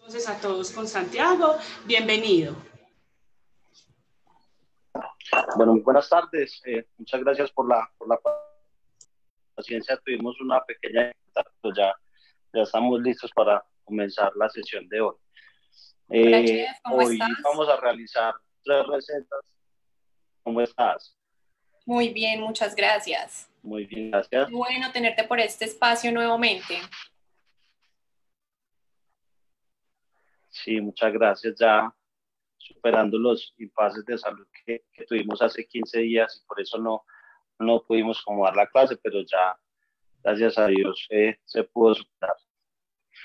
Entonces a todos con Santiago, bienvenido. Bueno, muy buenas tardes. Eh, muchas gracias por la, por la paciencia. Tuvimos una pequeña pues ya, ya estamos listos para comenzar la sesión de hoy. Eh, hoy vamos a realizar tres recetas. ¿Cómo estás? Muy bien, muchas gracias. Muy bien, gracias. Bueno tenerte por este espacio nuevamente. Sí, muchas gracias. Ya superando los impases de salud que, tuvimos hace 15 días y por eso no, no pudimos como dar la clase, pero ya, gracias a Dios, eh, se pudo superar.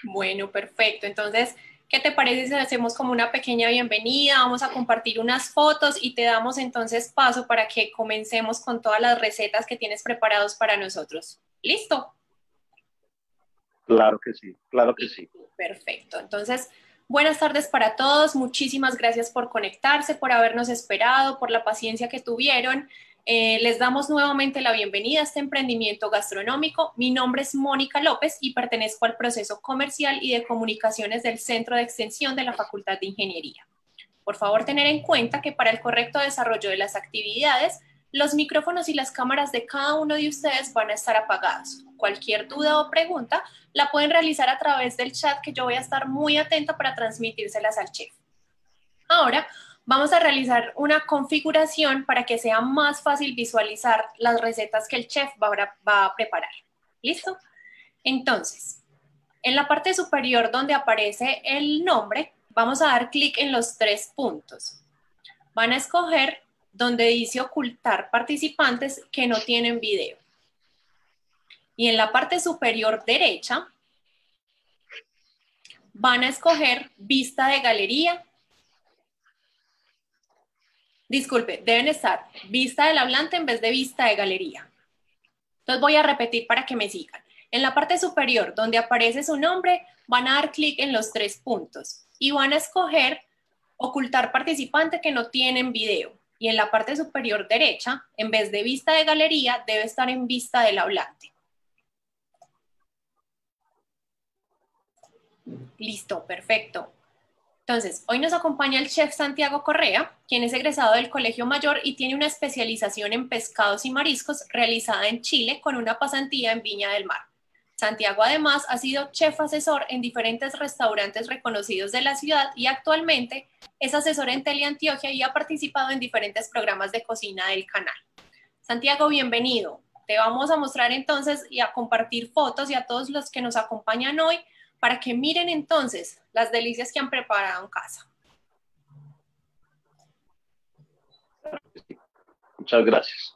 Bueno, perfecto. Entonces, ¿qué te parece si hacemos como una pequeña bienvenida? Vamos a compartir unas fotos y te damos entonces paso para que comencemos con todas las recetas que tienes preparados para nosotros. ¿Listo? Claro que sí, claro que sí. Perfecto. Entonces, Buenas tardes para todos, muchísimas gracias por conectarse, por habernos esperado, por la paciencia que tuvieron. Eh, les damos nuevamente la bienvenida a este emprendimiento gastronómico. Mi nombre es Mónica López y pertenezco al proceso comercial y de comunicaciones del Centro de Extensión de la Facultad de Ingeniería. Por favor, tener en cuenta que para el correcto desarrollo de las actividades, los micrófonos y las cámaras de cada uno de ustedes van a estar apagados. Cualquier duda o pregunta la pueden realizar a través del chat que yo voy a estar muy atenta para transmitírselas al chef. Ahora vamos a realizar una configuración para que sea más fácil visualizar las recetas que el chef va a, preparar. ¿Listo? Entonces, en la parte superior donde aparece el nombre, vamos a dar clic en los tres puntos. Van a escoger donde dice ocultar participantes que no tienen video. Y en la parte superior derecha van a escoger vista de galería. Disculpe, deben estar vista del hablante en vez de vista de galería. Entonces voy a repetir para que me sigan. En la parte superior, donde aparece su nombre, van a dar clic en los tres puntos y van a escoger ocultar participante que no tienen video y en la parte superior derecha, en vez de vista de galería, debe estar en vista del hablante. Listo, perfecto. Entonces, hoy nos acompaña el chef Santiago Correa, quien es egresado del Colegio Mayor y tiene una especialización en pescados y mariscos realizada en Chile con una pasantía en Viña del Mar. Santiago además ha sido chef asesor en diferentes restaurantes reconocidos de la ciudad y actualmente es asesor en Teleantioquia y ha participado en diferentes programas de cocina del canal. Santiago, bienvenido. Te vamos a mostrar entonces y a compartir fotos y a todos los que nos acompañan hoy para que miren entonces las delicias que han preparado en casa. Muchas gracias.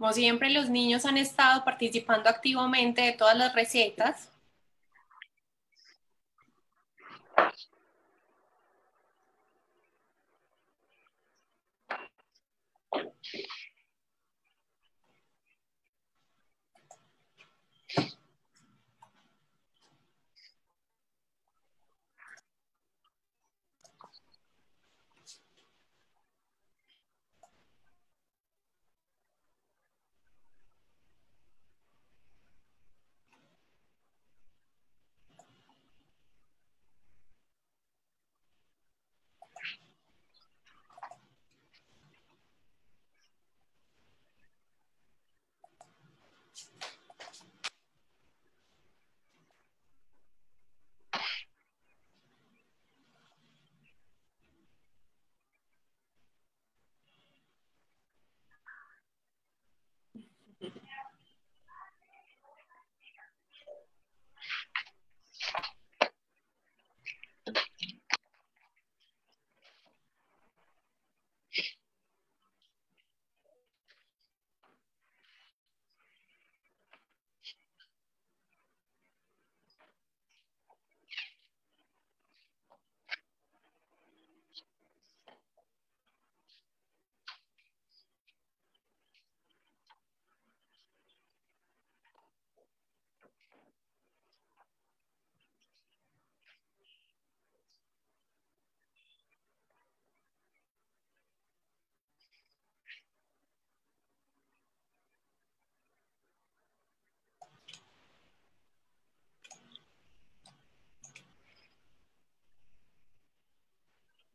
Como siempre, los niños han estado participando activamente de todas las recetas.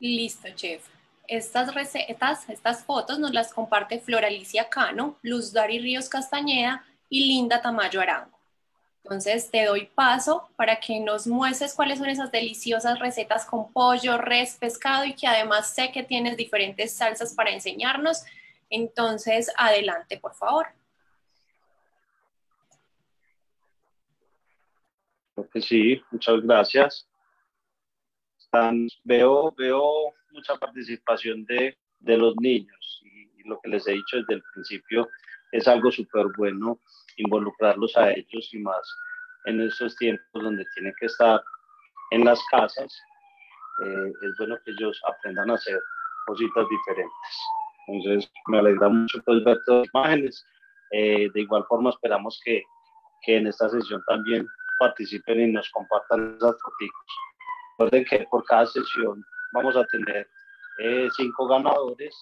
Listo, chef. Estas recetas, estas fotos nos las comparte Floralicia Cano, Luz Dari Ríos Castañeda y Linda Tamayo Arango. Entonces te doy paso para que nos muestres cuáles son esas deliciosas recetas con pollo, res, pescado y que además sé que tienes diferentes salsas para enseñarnos. Entonces, adelante, por favor. sí, muchas gracias. Veo, veo mucha participación de, de los niños y, lo que les he dicho desde el principio es algo súper bueno involucrarlos a ellos y más en esos tiempos donde tienen que estar en las casas. Eh, es bueno que ellos aprendan a hacer cositas diferentes. Entonces, me alegra mucho pues, ver todas las imágenes. Eh, de igual forma, esperamos que, que en esta sesión también participen y nos compartan esas fotos. Recuerden que por cada sesión vamos a tener eh, cinco ganadores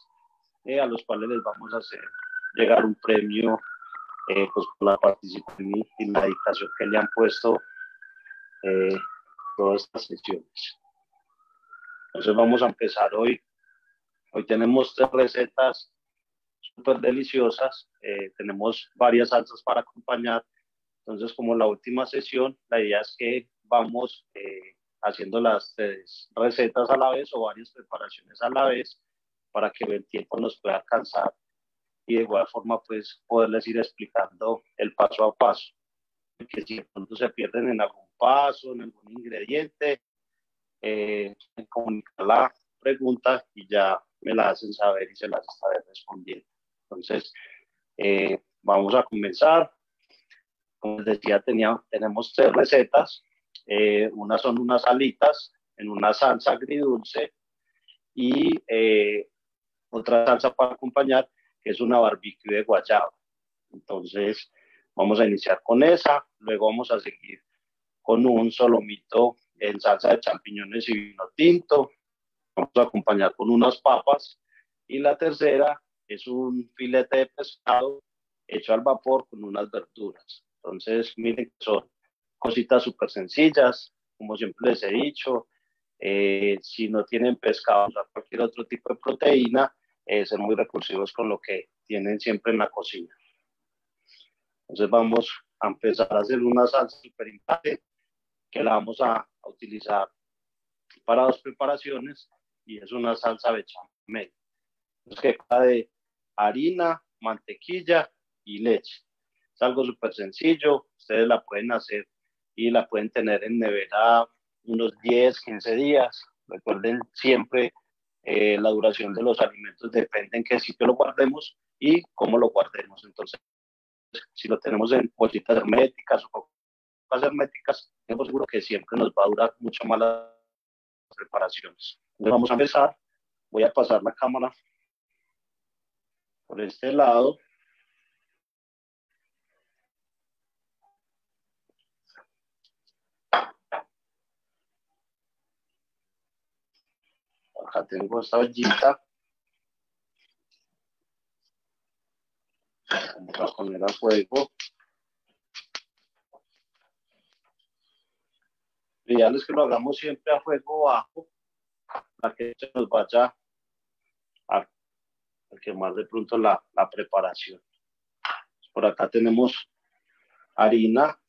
eh, a los cuales les vamos a hacer llegar un premio eh, pues por la participación y la dedicación que le han puesto todas estas sesiones. Entonces vamos a empezar hoy. Hoy tenemos tres recetas súper deliciosas. tenemos varias salsas para acompañar. Entonces, como la última sesión, la idea es que vamos haciendo las tres recetas a la vez o varias preparaciones a la vez para que el tiempo nos pueda alcanzar y de igual forma pues poderles ir explicando el paso a paso. Que si de pronto se pierden en algún paso, en algún ingrediente, eh, comunicar la pregunta y ya me la hacen saber y se las estaré respondiendo. Entonces, eh, vamos a comenzar. Como les decía, tenía, tenemos tres recetas. Eh, unas son unas alitas en una salsa agridulce y eh, otra salsa para acompañar que es una barbecue de guayaba. Entonces vamos a iniciar con esa, luego vamos a seguir con un solomito en salsa de champiñones y vino tinto. Vamos a acompañar con unas papas y la tercera es un filete de pescado hecho al vapor con unas verduras. Entonces, miren que son cositas súper sencillas, como siempre les he dicho. Eh, si no tienen pescado o cualquier otro tipo de proteína, eh, ser muy recursivos con lo que tienen siempre en la cocina. Entonces vamos a empezar a hacer una salsa súper importante que la vamos a, a, utilizar para dos preparaciones y es una salsa bechamel. Es que de harina, mantequilla y leche. Es algo súper sencillo, ustedes la pueden hacer y la pueden tener en nevera unos 10, 15 días. Recuerden siempre eh, la duración de los alimentos depende en qué sitio lo guardemos y cómo lo guardemos. Entonces, si lo tenemos en bolsitas herméticas o cosas herméticas, tenemos seguro que siempre nos va a durar mucho más las preparaciones. Entonces, vamos a empezar. Voy a pasar la cámara por este lado. Acá tengo esta ollita. Vamos a poner a fuego. Lo ideal es que lo hagamos siempre a fuego bajo para que se nos vaya a, quemar de pronto la, la preparación. Por acá tenemos harina.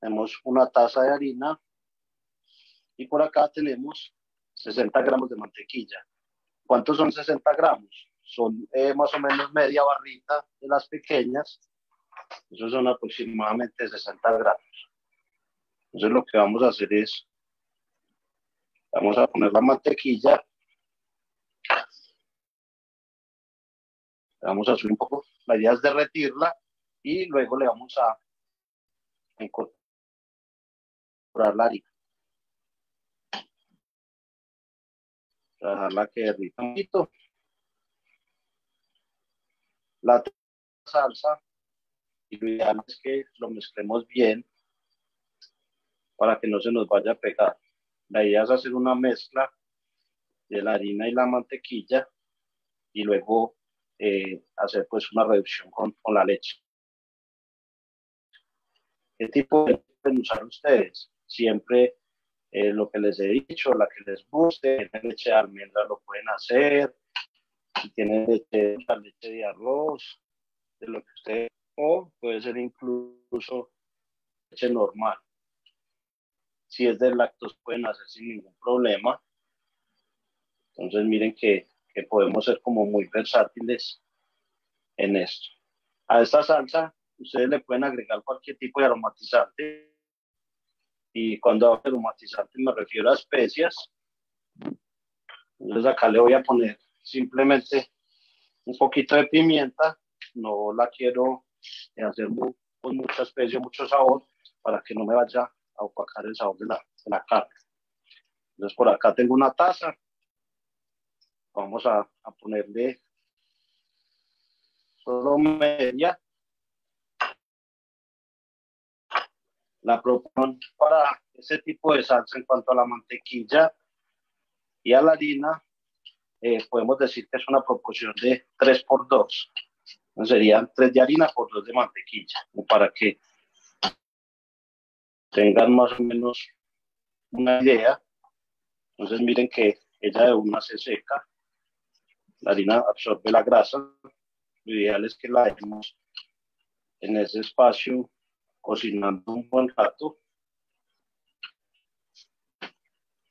Tenemos una taza de harina. Y por acá tenemos 60 gramos de mantequilla. ¿Cuántos son 60 gramos? Son eh, más o menos media barrita de las pequeñas. Esos son aproximadamente 60 gramos. Entonces lo que vamos a hacer es, vamos a poner la mantequilla. Vamos a subir un poco, la idea es derretirla y luego le vamos a incorporar la harina. Dejarla que derrita un poquito. La salsa, y lo ideal es que lo mezclemos bien para que no se nos vaya a pegar. La idea es hacer una mezcla de la harina y la mantequilla y luego eh, hacer pues una reducción con, con la leche. ¿Qué tipo de pueden usar ustedes? Siempre eh, lo que les he dicho, la que les guste, tienen leche de almendra lo pueden hacer, si tienen leche, leche de arroz, de lo que usted, o puede ser incluso leche normal. Si es de lactos pueden hacer sin ningún problema. Entonces miren que, que podemos ser como muy versátiles en esto. A esta salsa ustedes le pueden agregar cualquier tipo de aromatizante. Y cuando de aromatizante me refiero a especias. Entonces acá le voy a poner simplemente un poquito de pimienta. No la quiero hacer con mucha especia, mucho sabor, para que no me vaya a opacar el sabor de la, de la carne. Entonces por acá tengo una taza. Vamos a, a ponerle solo la proporción para ese tipo de salsa en cuanto a la mantequilla y a la harina, eh, podemos decir que es una proporción de 3 por 2. serían 3 de harina por 2 de mantequilla, para que tengan más o menos una idea. Entonces miren que ella de una se seca, la harina absorbe la grasa, lo ideal es que la dejemos en ese espacio cocinando un buen rato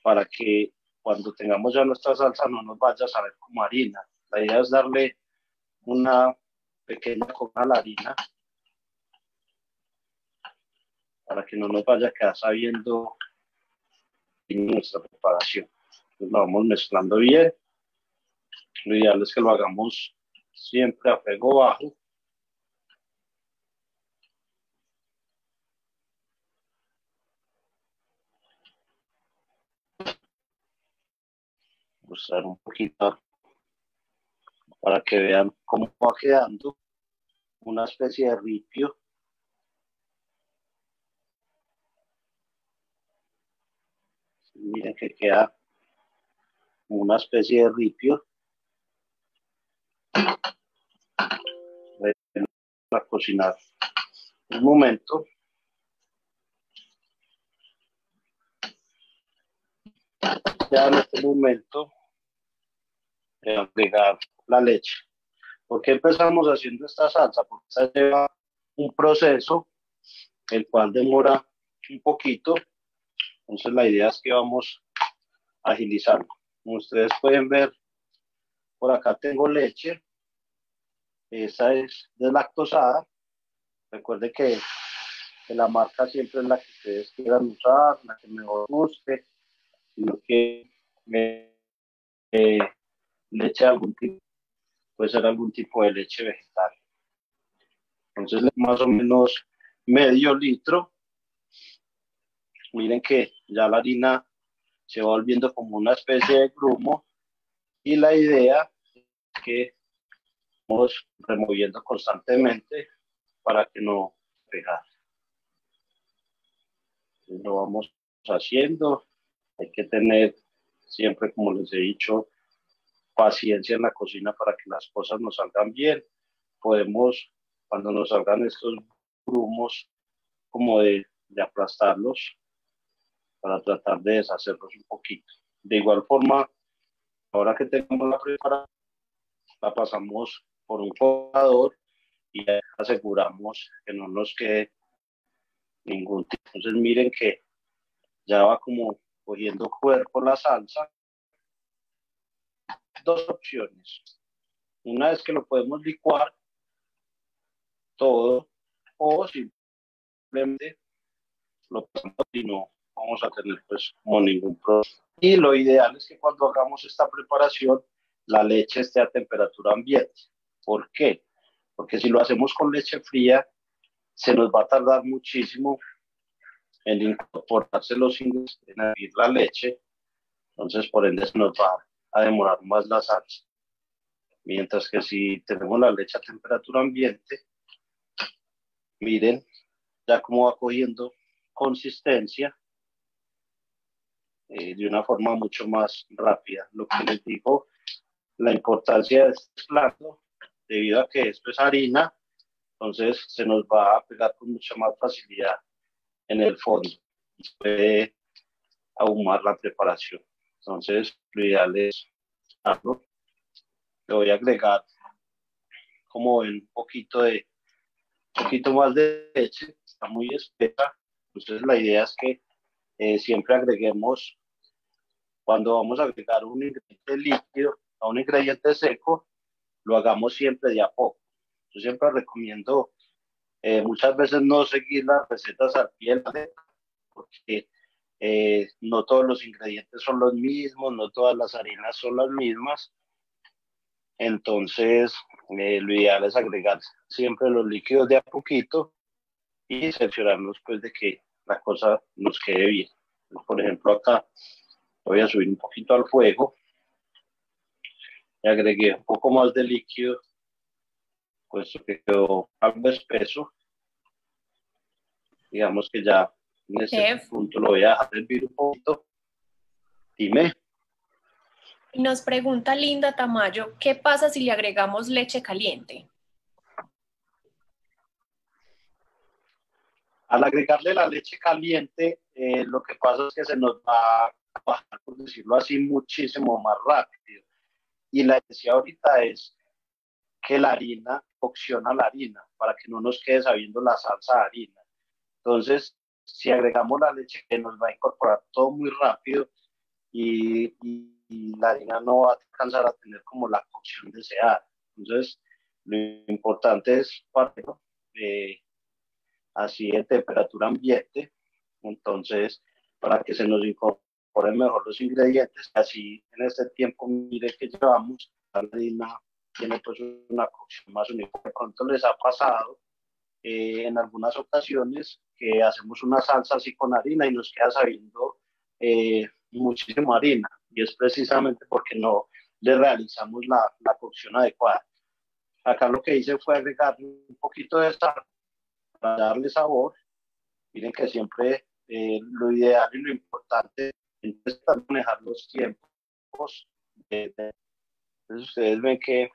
para que cuando tengamos ya nuestra salsa no nos vaya a saber como harina. La idea es darle una pequeña coca a la harina para que no nos vaya a quedar sabiendo nuestra preparación. lo vamos mezclando bien. Lo ideal es que lo hagamos siempre a fuego bajo mostrar un poquito para que vean cómo va quedando una especie de ripio. Miren que queda una especie de ripio. a cocinar un momento. Ya en este momento agregar la leche. ¿Por qué empezamos haciendo esta salsa? Porque esta lleva un proceso el cual demora un poquito. Entonces la idea es que vamos agilizando. Como ustedes pueden ver, por acá tengo leche. Esta es deslactosada. Recuerde que, que la marca siempre es la que ustedes quieran usar, la que mejor guste, sino que me, eh, leche de algún tipo, puede ser algún tipo de leche vegetal. Entonces, más o menos medio litro. Miren que ya la harina se va volviendo como una especie de grumo y la idea es que vamos removiendo constantemente para que no pegar. Lo vamos haciendo. Hay que tener siempre, como les he dicho, paciencia en la cocina para que las cosas nos salgan bien. Podemos, cuando nos salgan estos grumos, como de, de aplastarlos para tratar de deshacerlos un poquito. De igual forma, ahora que tenemos la preparación, la pasamos por un colador y aseguramos que no nos quede ningún tipo. Entonces miren que ya va como cogiendo cuerpo la salsa dos opciones. Una es que lo podemos licuar todo o simplemente lo pasamos y no vamos a tener pues como ningún problema. Y lo ideal es que cuando hagamos esta preparación la leche esté a temperatura ambiente. ¿Por qué? Porque si lo hacemos con leche fría se nos va a tardar muchísimo en incorporarse los ingredientes, en abrir la leche. Entonces, por ende, se nos va a demorar más la salsa. Mientras que si tenemos la leche a temperatura ambiente, miren ya cómo va cogiendo consistencia eh, de una forma mucho más rápida. Lo que les digo, la importancia de este plato, debido a que esto es harina, entonces se nos va a pegar con mucha más facilidad en el fondo. Puede ahumar la preparación. Entonces, lo ideal es darlo. Le voy a agregar como un poquito de un poquito más de leche, está muy espesa. Entonces la idea es que eh, siempre agreguemos, cuando vamos a agregar un ingrediente líquido a un ingrediente seco, lo hagamos siempre de a poco. Yo siempre recomiendo eh, muchas veces no seguir las recetas al pie de la letra, porque eh, no todos los ingredientes son los mismos, no todas las harinas son las mismas. Entonces, eh, lo ideal es agregar siempre los líquidos de a poquito y cerciorarnos pues de que la cosa nos quede bien. Por ejemplo, acá voy a subir un poquito al fuego y agregué un poco más de líquido, puesto que quedó algo espeso. Digamos que ya en este punto lo voy a dejar hervir un poquito. Dime. Nos pregunta Linda Tamayo, ¿qué pasa si le agregamos leche caliente? Al agregarle la leche caliente, eh, lo que pasa es que se nos va a bajar, por decirlo así, muchísimo más rápido. Y la idea ahorita es que la harina cocciona la harina para que no nos quede sabiendo la salsa de harina. Entonces, si agregamos la leche que nos va a incorporar todo muy rápido y, la harina no va a alcanzar a tener como la cocción deseada. Entonces, lo importante es partirlo así de temperatura ambiente, entonces, para que se nos incorporen mejor los ingredientes, así en este tiempo, mire que llevamos, la harina tiene pues una cocción más uniforme. De pronto les ha pasado eh, en algunas ocasiones hacemos una salsa así con harina y nos queda sabiendo eh, muchísimo harina y es precisamente porque no le realizamos la, la cocción adecuada. Acá lo que hice fue agregar un poquito de sal para darle sabor. Miren que siempre eh, lo ideal y lo importante es manejar los tiempos. entonces ustedes ven que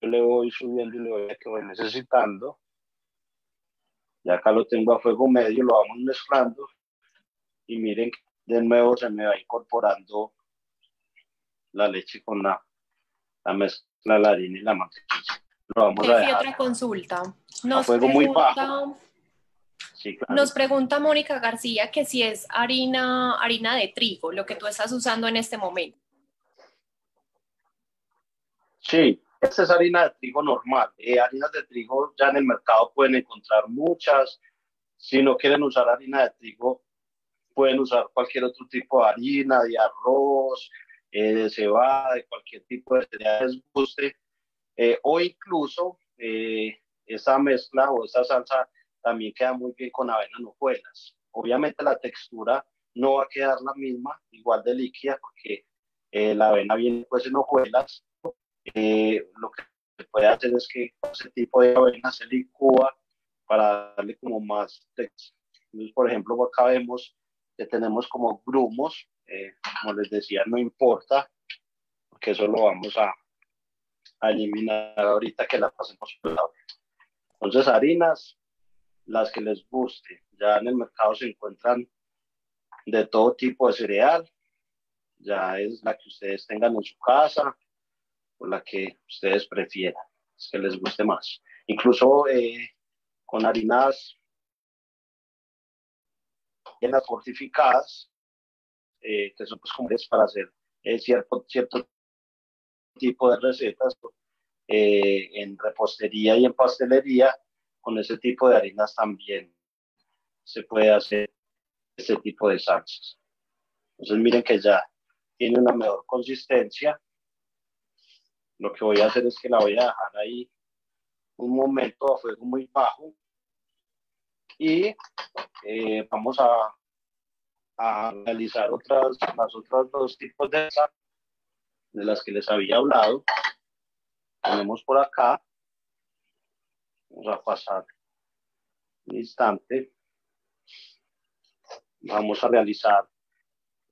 yo le voy subiendo y le voy a que voy necesitando. Y acá lo tengo a fuego medio, lo vamos mezclando. Y miren de nuevo se me va incorporando la leche con la, la mezcla la harina y la mantequilla. Lo vamos a dejar otra consulta. Nos fuego muy bajo. Nos pregunta Mónica García que si es harina, harina de trigo, lo que tú estás usando en este momento. Sí, esta es harina de trigo normal. Eh, harinas de trigo ya en el mercado pueden encontrar muchas. Si no quieren usar harina de trigo, pueden usar cualquier otro tipo de harina, de arroz, eh, de cebada, de cualquier tipo de cereales guste, eh, o incluso eh, esa mezcla o esa salsa también queda muy bien con avena en hojuelas. Obviamente la textura no va a quedar la misma, igual de líquida, porque la avena viene pues en hojuelas. Lo que se puede hacer es que ese tipo de avena se licúa para darle como más textura. Por ejemplo, acá vemos que tenemos como grumos, eh, como les decía, no importa, porque eso lo vamos a, eliminar ahorita que la pasemos por la Entonces, harinas, las que les guste. Ya en el mercado se encuentran de todo tipo de cereal. Ya es la que ustedes tengan en su casa la que ustedes prefieran, que les guste más. Incluso eh, con harinas las fortificadas, eh, que son pues comunes para hacer eh, cierto, cierto tipo de recetas eh, en repostería y en pastelería, con ese tipo de harinas también se puede hacer este tipo de salsas. Entonces miren que ya tiene una mejor consistencia. Lo que voy a hacer es que la voy a dejar ahí un momento a fuego muy bajo. Y eh, vamos a, a, realizar otras, las otras dos tipos de de las que les había hablado. Tenemos por acá, vamos a pasar un instante, vamos a realizar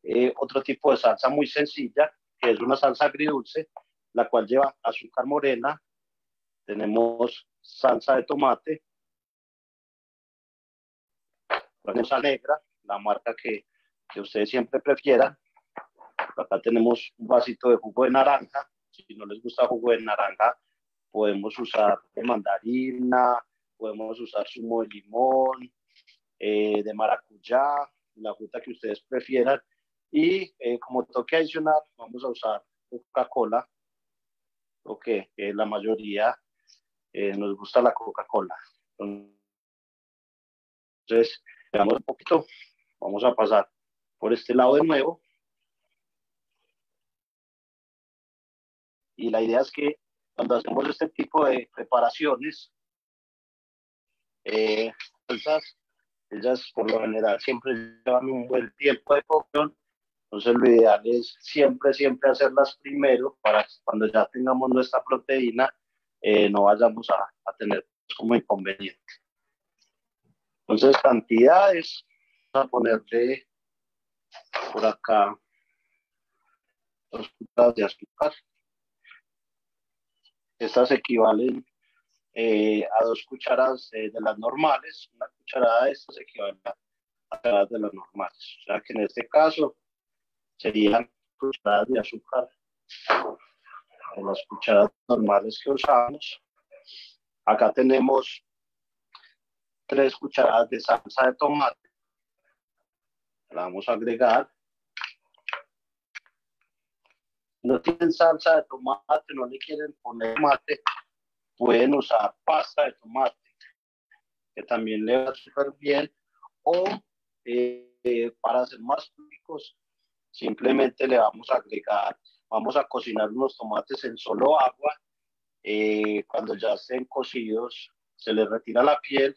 eh, otro tipo de salsa muy sencilla, que es una salsa agridulce, la cual lleva azúcar morena, tenemos salsa de tomate, la negra, la marca que que ustedes siempre prefieran. Acá tenemos un vasito de jugo de naranja. Si no les gusta jugo de naranja, podemos usar de mandarina, podemos usar zumo de limón, eh, de maracuyá, la fruta que ustedes prefieran. Y eh, como toque adicional, vamos a usar Coca-Cola, porque la mayoría eh, nos gusta la Coca-Cola. Entonces, veamos un poquito, vamos a pasar por este lado de nuevo. Y la idea es que cuando hacemos este tipo de preparaciones, eh, ellas por lo general siempre llevan un buen tiempo de cocción, entonces lo ideal es siempre, siempre hacerlas primero para que cuando ya tengamos nuestra proteína eh, no vayamos a, a tener como inconveniente. Entonces, cantidades, vamos a ponerle por acá dos cucharadas de azúcar. Estas equivalen eh, a dos cucharadas de las normales. Una cucharada de estas equivale a cucharadas de las normales. O sea que en este caso serían cucharadas de azúcar de las cucharadas normales que usamos. Acá tenemos tres cucharadas de salsa de tomate. La vamos a agregar. No tienen salsa de tomate, no le quieren poner tomate, pueden usar pasta de tomate, que también le va súper bien. O eh, para hacer más ricos, simplemente le vamos a agregar, vamos a cocinar unos tomates en solo agua. Eh, cuando ya estén cocidos, se les retira la piel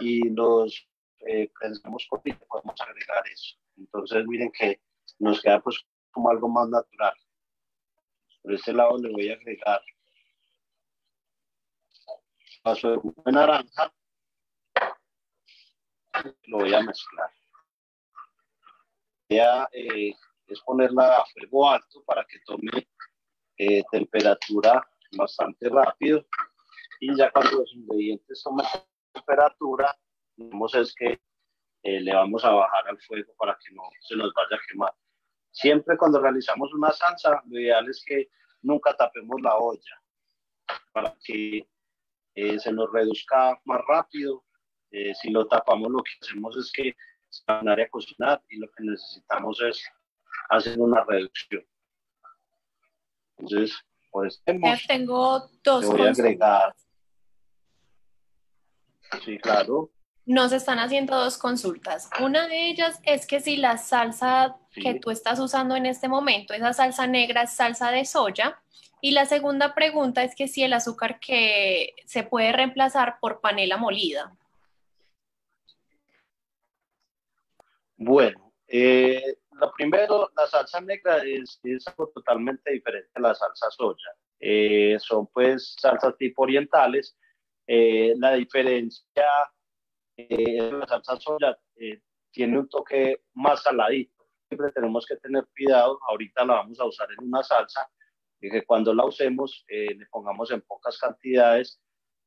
y los eh, prensamos con podemos agregar eso. Entonces miren que nos queda pues como algo más natural. Por este lado le voy a agregar paso de jugo de naranja. Lo voy a mezclar. Ya eh, es ponerla a fuego alto para que tome eh, temperatura bastante rápido. Y ya cuando los ingredientes tomen temperatura, vemos es que eh, le vamos a bajar al fuego para que no se nos vaya a quemar. Siempre cuando realizamos una salsa, lo ideal es que nunca tapemos la olla para que eh, se nos reduzca más rápido. Eh, si lo tapamos, lo que hacemos es que se van a cocinar y lo que necesitamos es hacer una reducción. Entonces, por este tengo dos voy a agregar Sí, claro. Nos están haciendo dos consultas. Una de ellas es que si la salsa que tú estás usando en este momento, esa salsa negra es salsa de soya. Y la segunda pregunta es que si el azúcar que se puede reemplazar por panela molida. Bueno, eh, lo primero, la salsa negra es, algo totalmente diferente a la salsa soya. Eh, son pues salsas tipo orientales eh, la diferencia eh, la salsa soya eh, tiene un toque más saladito. Siempre tenemos que tener cuidado. Ahorita la vamos a usar en una salsa y que cuando la usemos eh, le pongamos en pocas cantidades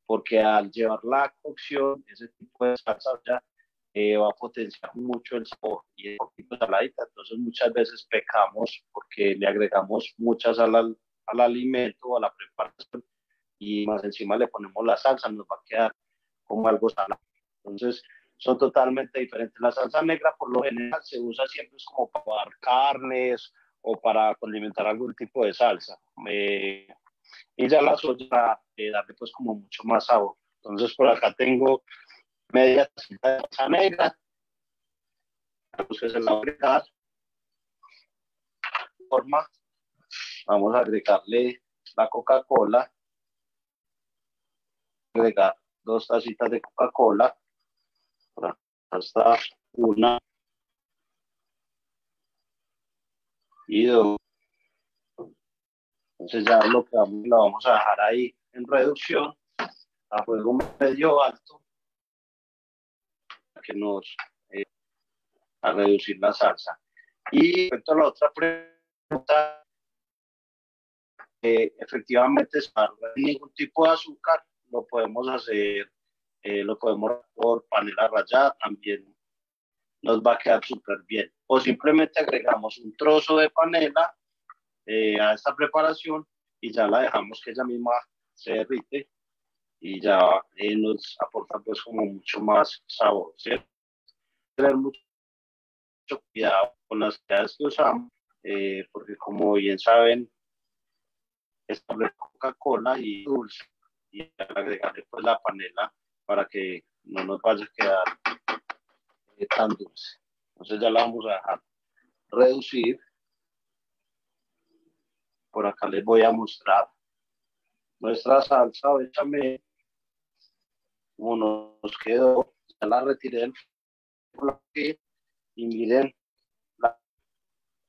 porque al llevar la cocción, ese tipo de salsa ya va a potenciar mucho el sabor y es un poquito saladita. Entonces muchas veces pecamos porque le agregamos mucha sal al, al alimento a la preparación y más encima le ponemos la salsa, nos va a quedar como algo salado. Entonces, son totalmente diferentes. La salsa negra, por lo general, se usa siempre como para dar carnes o para condimentar algún tipo de salsa. Eh, y ya la soya, eh, darle pues como mucho más sabor. Entonces, por acá tengo media tacita de salsa negra. Entonces, en la agregar. Forma. Vamos a agregarle la Coca-Cola agregar dos tacitas de Coca-Cola. Hasta una y dos. Entonces ya lo que vamos, lo vamos a dejar ahí en reducción a fuego medio alto que nos eh, a reducir la salsa. Y respecto a la otra pregunta, eh, efectivamente, sin ningún tipo de azúcar, lo podemos hacer, eh, lo podemos por panela rallada, también nos va a quedar súper bien. o simplemente agregamos un trozo de panela eh, a esta preparación y ya la dejamos que ella misma se derrite y ya eh, nos aporta pues como mucho más sabor, ¿cierto? Tener mucho, cuidado con las ideas que usamos, eh, porque como bien saben, esta Coca-Cola y dulce, y agregarle pues la panela para que no nos vaya a quedar eh, tan dulce. Entonces ya la vamos a dejar reducir. Por acá les voy a mostrar nuestra salsa bechamel como nos quedó, ya la retiré del y miren la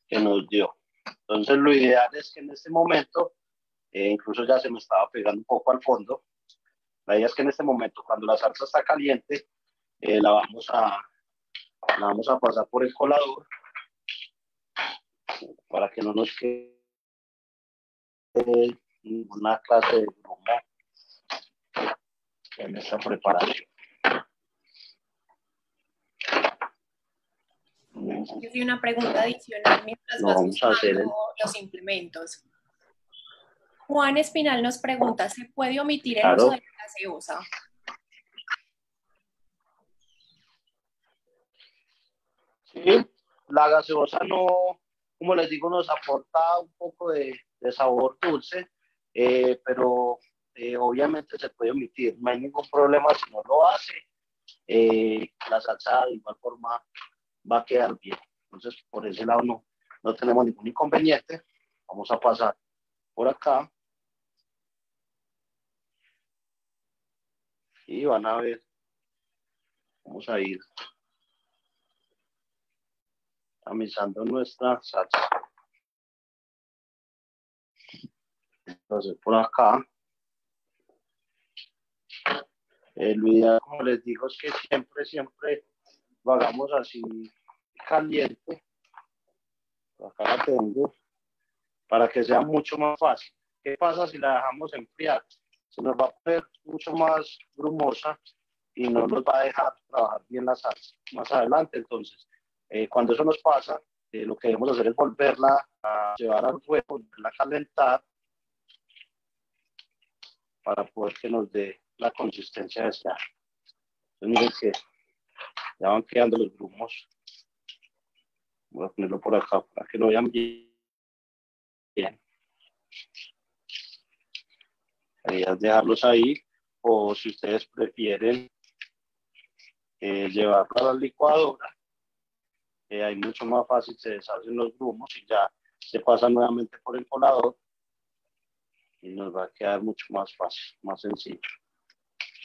que nos dio. Entonces lo ideal es que en este momento, eh, incluso ya se me estaba pegando un poco al fondo, la idea es que en este momento, cuando la salsa está caliente, eh, la, vamos a, la vamos a pasar por el colador para que no nos quede ninguna clase de broma en esta preparación. Yo una pregunta adicional mientras no, vamos a hacer los implementos. Juan Espinal nos pregunta, ¿se puede omitir el uso de la gaseosa? Sí, la gaseosa no, como les digo, nos aporta un poco de, de sabor dulce, eh, pero eh, obviamente se puede omitir, no hay ningún problema si no lo hace. Eh, la salsa de igual forma va a quedar bien. Entonces, por ese lado no, no tenemos ningún inconveniente. Vamos a pasar por acá. Y van a ver, vamos a ir amisando nuestra salsa. Entonces, por acá el lo como les digo, es que siempre, siempre lo hagamos así caliente. Acá la tengo. Para que sea mucho más fácil. ¿Qué pasa si la dejamos enfriar? Se nos va a poner mucho más brumosa y no nos va a dejar trabajar bien la salsa más adelante. Entonces, eh, cuando eso nos pasa, eh, lo que debemos hacer es volverla a llevar al fuego, volverla a calentar para poder que nos dé la consistencia deseada. Entonces miren que ya van quedando los grumos. Voy a ponerlo por acá para que lo vean bien. Bien. dejarlos ahí o si ustedes prefieren eh, llevarlo a la licuadora, eh, hay mucho más fácil, se deshacen los grumos y ya se pasa nuevamente por el colador y nos va a quedar mucho más fácil, más sencillo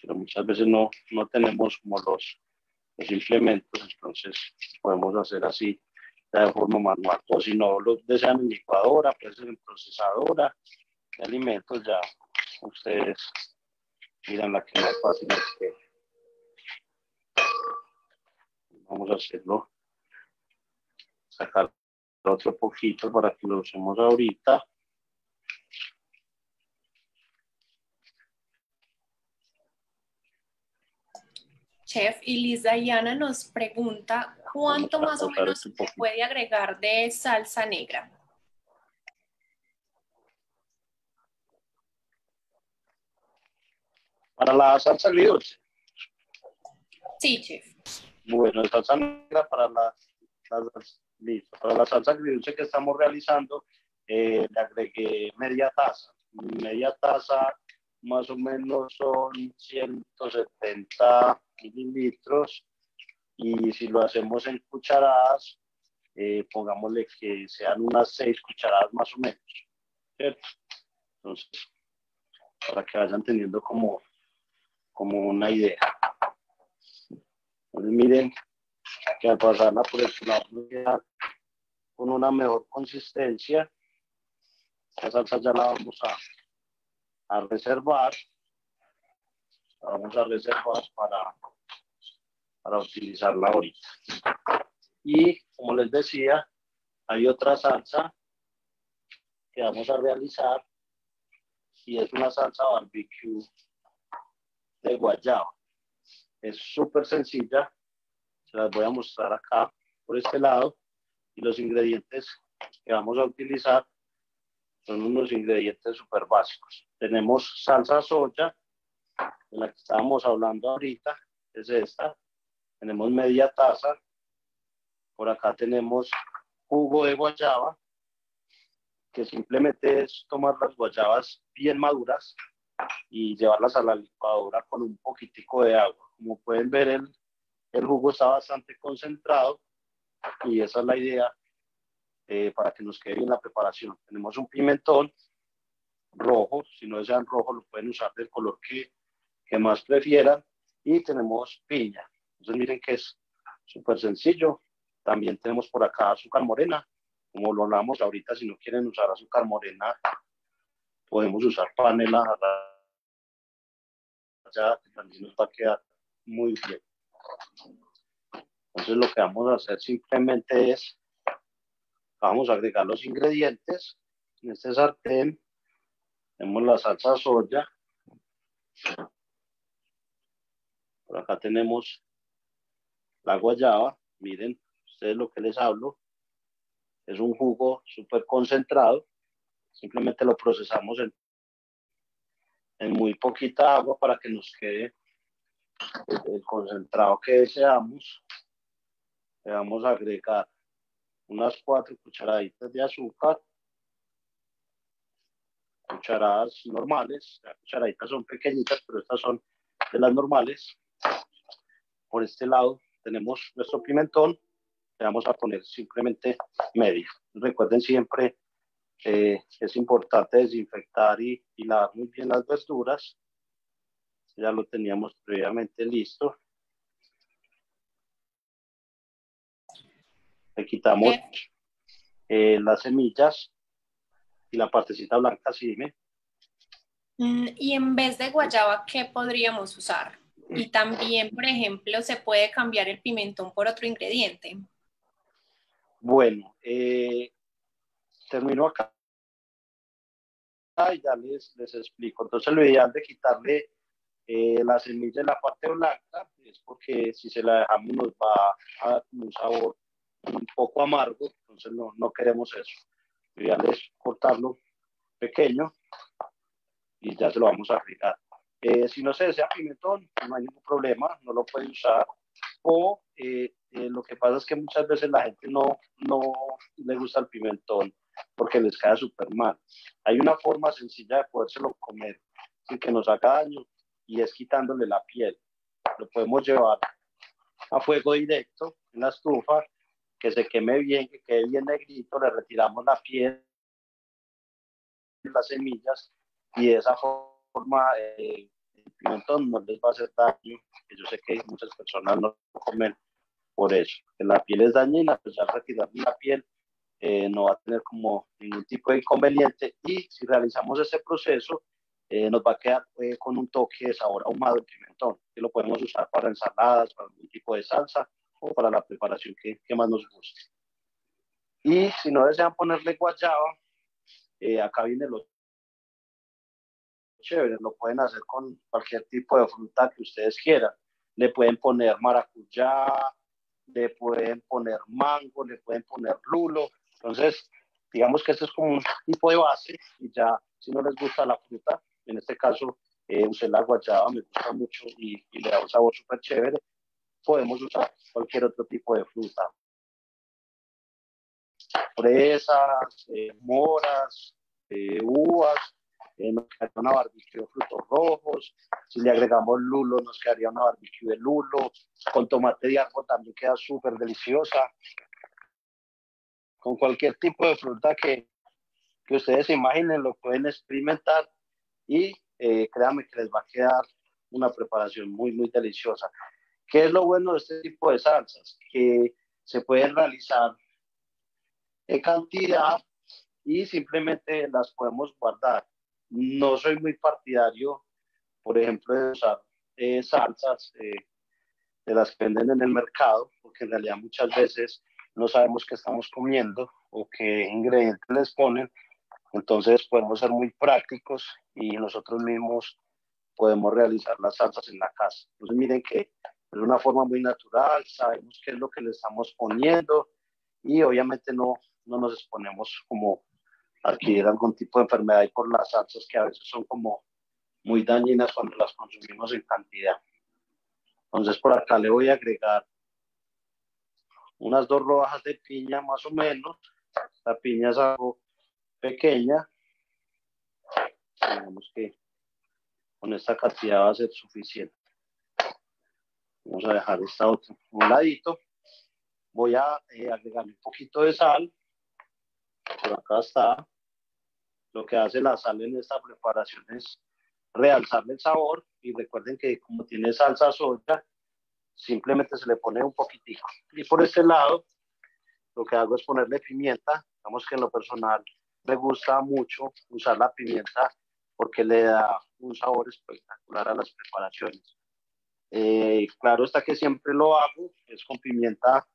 pero muchas veces no, no tenemos como los, los implementos, entonces podemos hacer así de forma manual. O si no lo desean en licuadora, pues en procesadora de alimentos, ya ustedes miran la que más fácil es que vamos a hacerlo sacar otro poquito para que lo usemos ahorita chef y Liz Diana nos pregunta cuánto más o menos se puede agregar de salsa negra. Para la salsa agridulce. Sí, chef. Bueno, salsa negra para la, para la salsa agridulce que estamos realizando, eh, le agregué media taza. Media taza más o menos son 170 mililitros y si lo hacemos en cucharadas, eh, pongámosle que sean unas 6 cucharadas más o menos, ¿cierto? Entonces, para que vayan teniendo como, como una idea. Miren que al pasarla por el lado con una mejor consistencia, la salsa ya la vamos a a reservar. Vamos a reservar para, para utilizarla ahorita. Y como les decía, hay otra salsa que vamos a realizar y es una salsa barbecue de guayaba. Es súper sencilla. Se las voy a mostrar acá por este lado. y los ingredientes que vamos a utilizar son unos ingredientes súper básicos. Tenemos salsa soya, de la que estábamos hablando ahorita, es esta. Tenemos media taza. Por acá tenemos jugo de guayaba, que simplemente es tomar las guayabas bien maduras y llevarlas a la licuadora con un poquitico de agua. Como pueden ver, el, el jugo está bastante concentrado y esa es la idea eh, para que nos quede bien la preparación. Tenemos un pimentón rojo, si no desean rojo lo pueden usar del color que, que más prefieran y tenemos piña. Entonces miren que es súper sencillo. También tenemos por acá azúcar morena, como lo hablamos ahorita, si no quieren usar azúcar morena, podemos usar panela ya también nos va a quedar muy bien. Entonces lo que vamos a hacer simplemente es Vamos a agregar los ingredientes. En este sartén tenemos la salsa soya. Por acá tenemos la guayaba. Miren, ustedes lo que les hablo. Es un jugo súper concentrado. Simplemente lo procesamos en, en muy poquita agua para que nos quede el concentrado que deseamos. Le vamos a agregar unas cuatro cucharaditas de azúcar, cucharadas normales, las cucharaditas son pequeñitas, pero estas son de las normales. Por este lado tenemos nuestro pimentón, le vamos a poner simplemente medio. Recuerden siempre que es importante desinfectar y, y lavar muy bien las verduras. Ya lo teníamos previamente listo. Le quitamos eh, las semillas y la partecita blanca, sí, dime. Mm, y en vez de guayaba, ¿qué podríamos usar? Y también, por ejemplo, se puede cambiar el pimentón por otro ingrediente. Bueno, eh, termino acá. Y ya les, les explico. Entonces, lo ideal de quitarle eh, la semilla en la parte blanca es porque si se la dejamos nos va a dar un sabor un poco amargo, entonces no, no queremos eso. Lo ideal es cortarlo pequeño y ya se lo vamos a agregar. Eh, si no se desea pimentón, no hay ningún problema, no lo puede usar. O eh, eh, lo que pasa es que muchas veces la gente no, no le gusta el pimentón porque les cae súper mal. Hay una forma sencilla de podérselo comer sin que nos haga daño y es quitándole la piel. Lo podemos llevar a fuego directo en la estufa que se queme bien, que quede bien negrito, le retiramos la piel, las semillas y de esa forma eh, pimentón no les va a hacer daño, yo sé que muchas personas no comen por eso, que la piel es dañina, pues ya retirar la piel eh, no va a tener como ningún tipo de inconveniente y si realizamos ese proceso eh, nos va a quedar con un toque de sabor ahumado el pimentón, que lo podemos usar para ensaladas, para algún tipo de salsa o para la preparación que, que más nos guste. Y si no desean ponerle guayaba, eh, acá viene lo chévere, lo pueden hacer con cualquier tipo de fruta que ustedes quieran. Le pueden poner maracuyá, le pueden poner mango, le pueden poner lulo. Entonces, digamos que este es como un tipo de base y ya si no les gusta la fruta, en este caso eh, usé la guayaba, me gusta mucho y, y le da un sabor súper chévere podemos usar cualquier otro tipo de fruta. Fresas, eh, moras, eh, uvas, eh, nos quedaría una barbecue de frutos rojos. Si le agregamos lulo, nos quedaría una barbecue de lulo. Con tomate de árbol también queda súper deliciosa. Con cualquier tipo de fruta que, que ustedes imaginen, lo pueden experimentar y créanme que les va a quedar una preparación muy, muy deliciosa. ¿Qué es lo bueno de este tipo de salsas? Que se pueden realizar en cantidad y simplemente las podemos guardar. No soy muy partidario, por ejemplo, de usar eh, salsas eh, de las que venden en el mercado, porque en realidad muchas veces no sabemos qué estamos comiendo o qué ingredientes les ponen. Entonces podemos ser muy prácticos y nosotros mismos podemos realizar las salsas en la casa. Entonces miren que de una forma muy natural, sabemos qué es lo que le estamos poniendo y obviamente no, no nos exponemos como adquirir algún tipo de enfermedad y por las salsas que a veces son como muy dañinas cuando las consumimos en cantidad. Entonces por acá le voy a agregar unas dos rodajas de piña más o menos. La piña es algo pequeña. Digamos que con esta cantidad va a ser suficiente. Vamos a dejar esta otra un ladito. Voy a eh, agregarle un poquito de sal. Por acá está. Lo que hace la sal en esta preparación es realzarle el sabor y recuerden que como tiene salsa soya, simplemente se le pone un poquitico. Y por este lado, lo que hago es ponerle pimienta. Digamos que en lo personal me gusta mucho usar la pimienta porque le da un sabor espectacular a las preparaciones. Eh, claro está que siempre lo hago, es con pimienta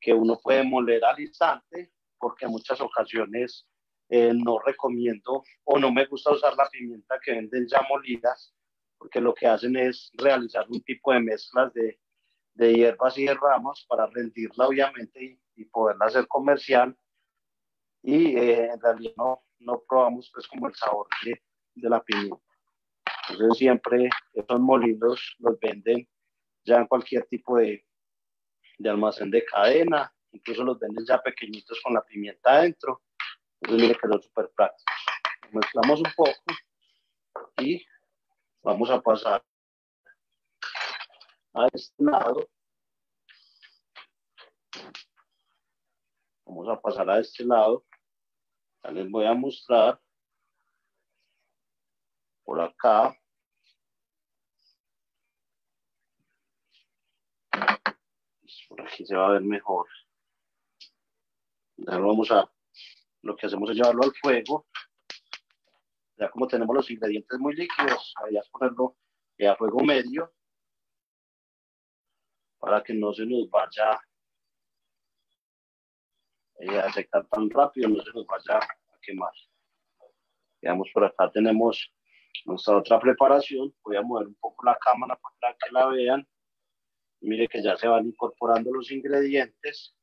que uno puede moler al instante, porque en muchas ocasiones eh, no recomiendo o no me gusta usar la pimienta que venden ya molidas, porque lo que hacen es realizar un tipo de mezclas de, de hierbas y de ramas para rendirla obviamente y, poderla hacer comercial. Y eh, en realidad no, no probamos pues como el sabor de, de la pimienta. Entonces siempre esos molinos los venden ya en cualquier tipo de, de almacén de cadena, incluso los venden ya pequeñitos con la pimienta adentro. Entonces mire que son súper prácticos. Mezclamos un poco y vamos a pasar a este lado. Vamos a pasar a este lado. Ya les voy a mostrar por acá. Por aquí se va a ver mejor. Lo vamos a, lo que hacemos es llevarlo al fuego. Ya como tenemos los ingredientes muy líquidos, voy a ponerlo a fuego medio para que no se nos vaya eh, a secar tan rápido, no se nos vaya a quemar. Digamos, por acá tenemos nuestra otra preparación. Voy a mover un poco la cámara para que la vean. Mire que ya se van incorporando los ingredientes.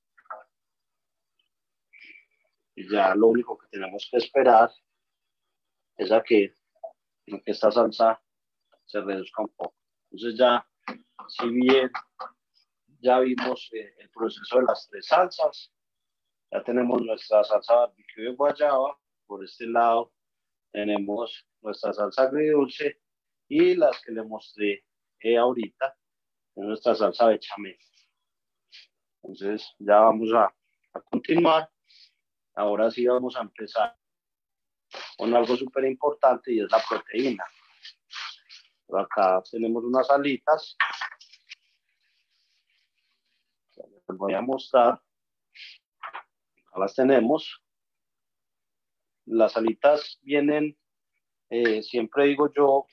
Y ya lo único que tenemos que esperar es a que, esta salsa se reduzca un poco. Entonces ya, si bien ya vimos eh, el proceso de las tres salsas, ya tenemos nuestra salsa barbecue de guayaba, por este lado tenemos nuestra salsa agridulce y las que le mostré eh, ahorita, nuestra salsa bechamel. Entonces ya vamos a continuar. Ahora sí vamos a empezar con algo súper importante y es la proteína. Acá tenemos unas alitas. Les voy a mostrar. Acá las tenemos. Las alitas vienen, eh, siempre digo yo,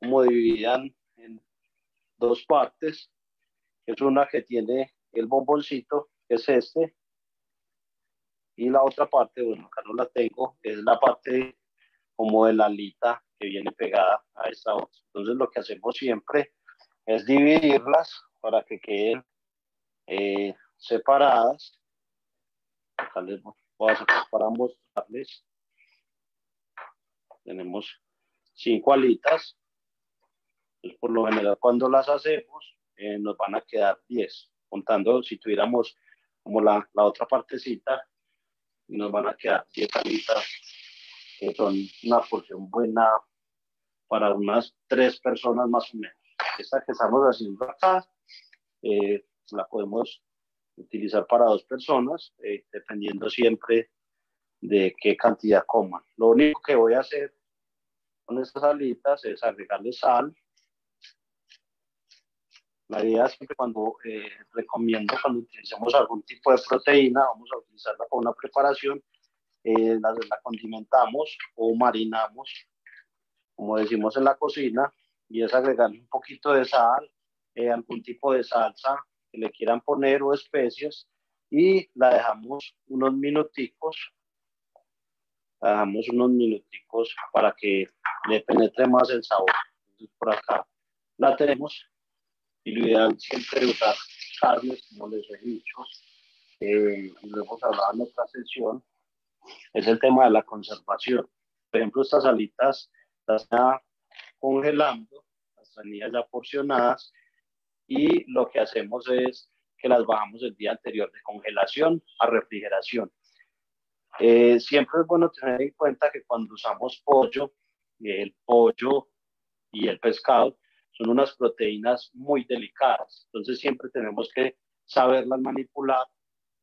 como divididas en dos partes. Es una que tiene el bomboncito, que es este, y la otra parte, bueno, acá no la tengo, es la parte como de la alita que viene pegada a esta otra. Entonces lo que hacemos siempre es dividirlas para que queden eh, separadas. Acá les para mostrarles. Tenemos cinco alitas. Pues por lo general, cuando las hacemos, eh, nos van a quedar 10. Contando si tuviéramos como la, la otra partecita, nos van a quedar 10 alitas, que son una porción buena para unas tres personas más o menos. Esta que estamos haciendo acá, eh, la podemos utilizar para dos personas, eh, dependiendo siempre de qué cantidad coman. Lo único que voy a hacer con estas alitas es agregarle sal. La idea siempre cuando eh, recomiendo, cuando utilicemos algún tipo de proteína, vamos a utilizarla para una preparación, eh, la, la condimentamos o marinamos, como decimos en la cocina, y es agregarle un poquito de sal, algún tipo de salsa que le quieran poner o especias y la dejamos unos minuticos, la dejamos unos minuticos para que le penetre más el sabor. Entonces por acá la tenemos y lo ideal siempre usar carnes, como les he dicho, eh, y lo hemos hablado en otra sesión, es el tema de la conservación. Por ejemplo, estas alitas las está congelando, las tenía ya porcionadas, y lo que hacemos es que las bajamos el día anterior de congelación a refrigeración. Eh, siempre es bueno tener en cuenta que cuando usamos pollo, el pollo y el pescado son unas proteínas muy delicadas. Entonces siempre tenemos que saberlas manipular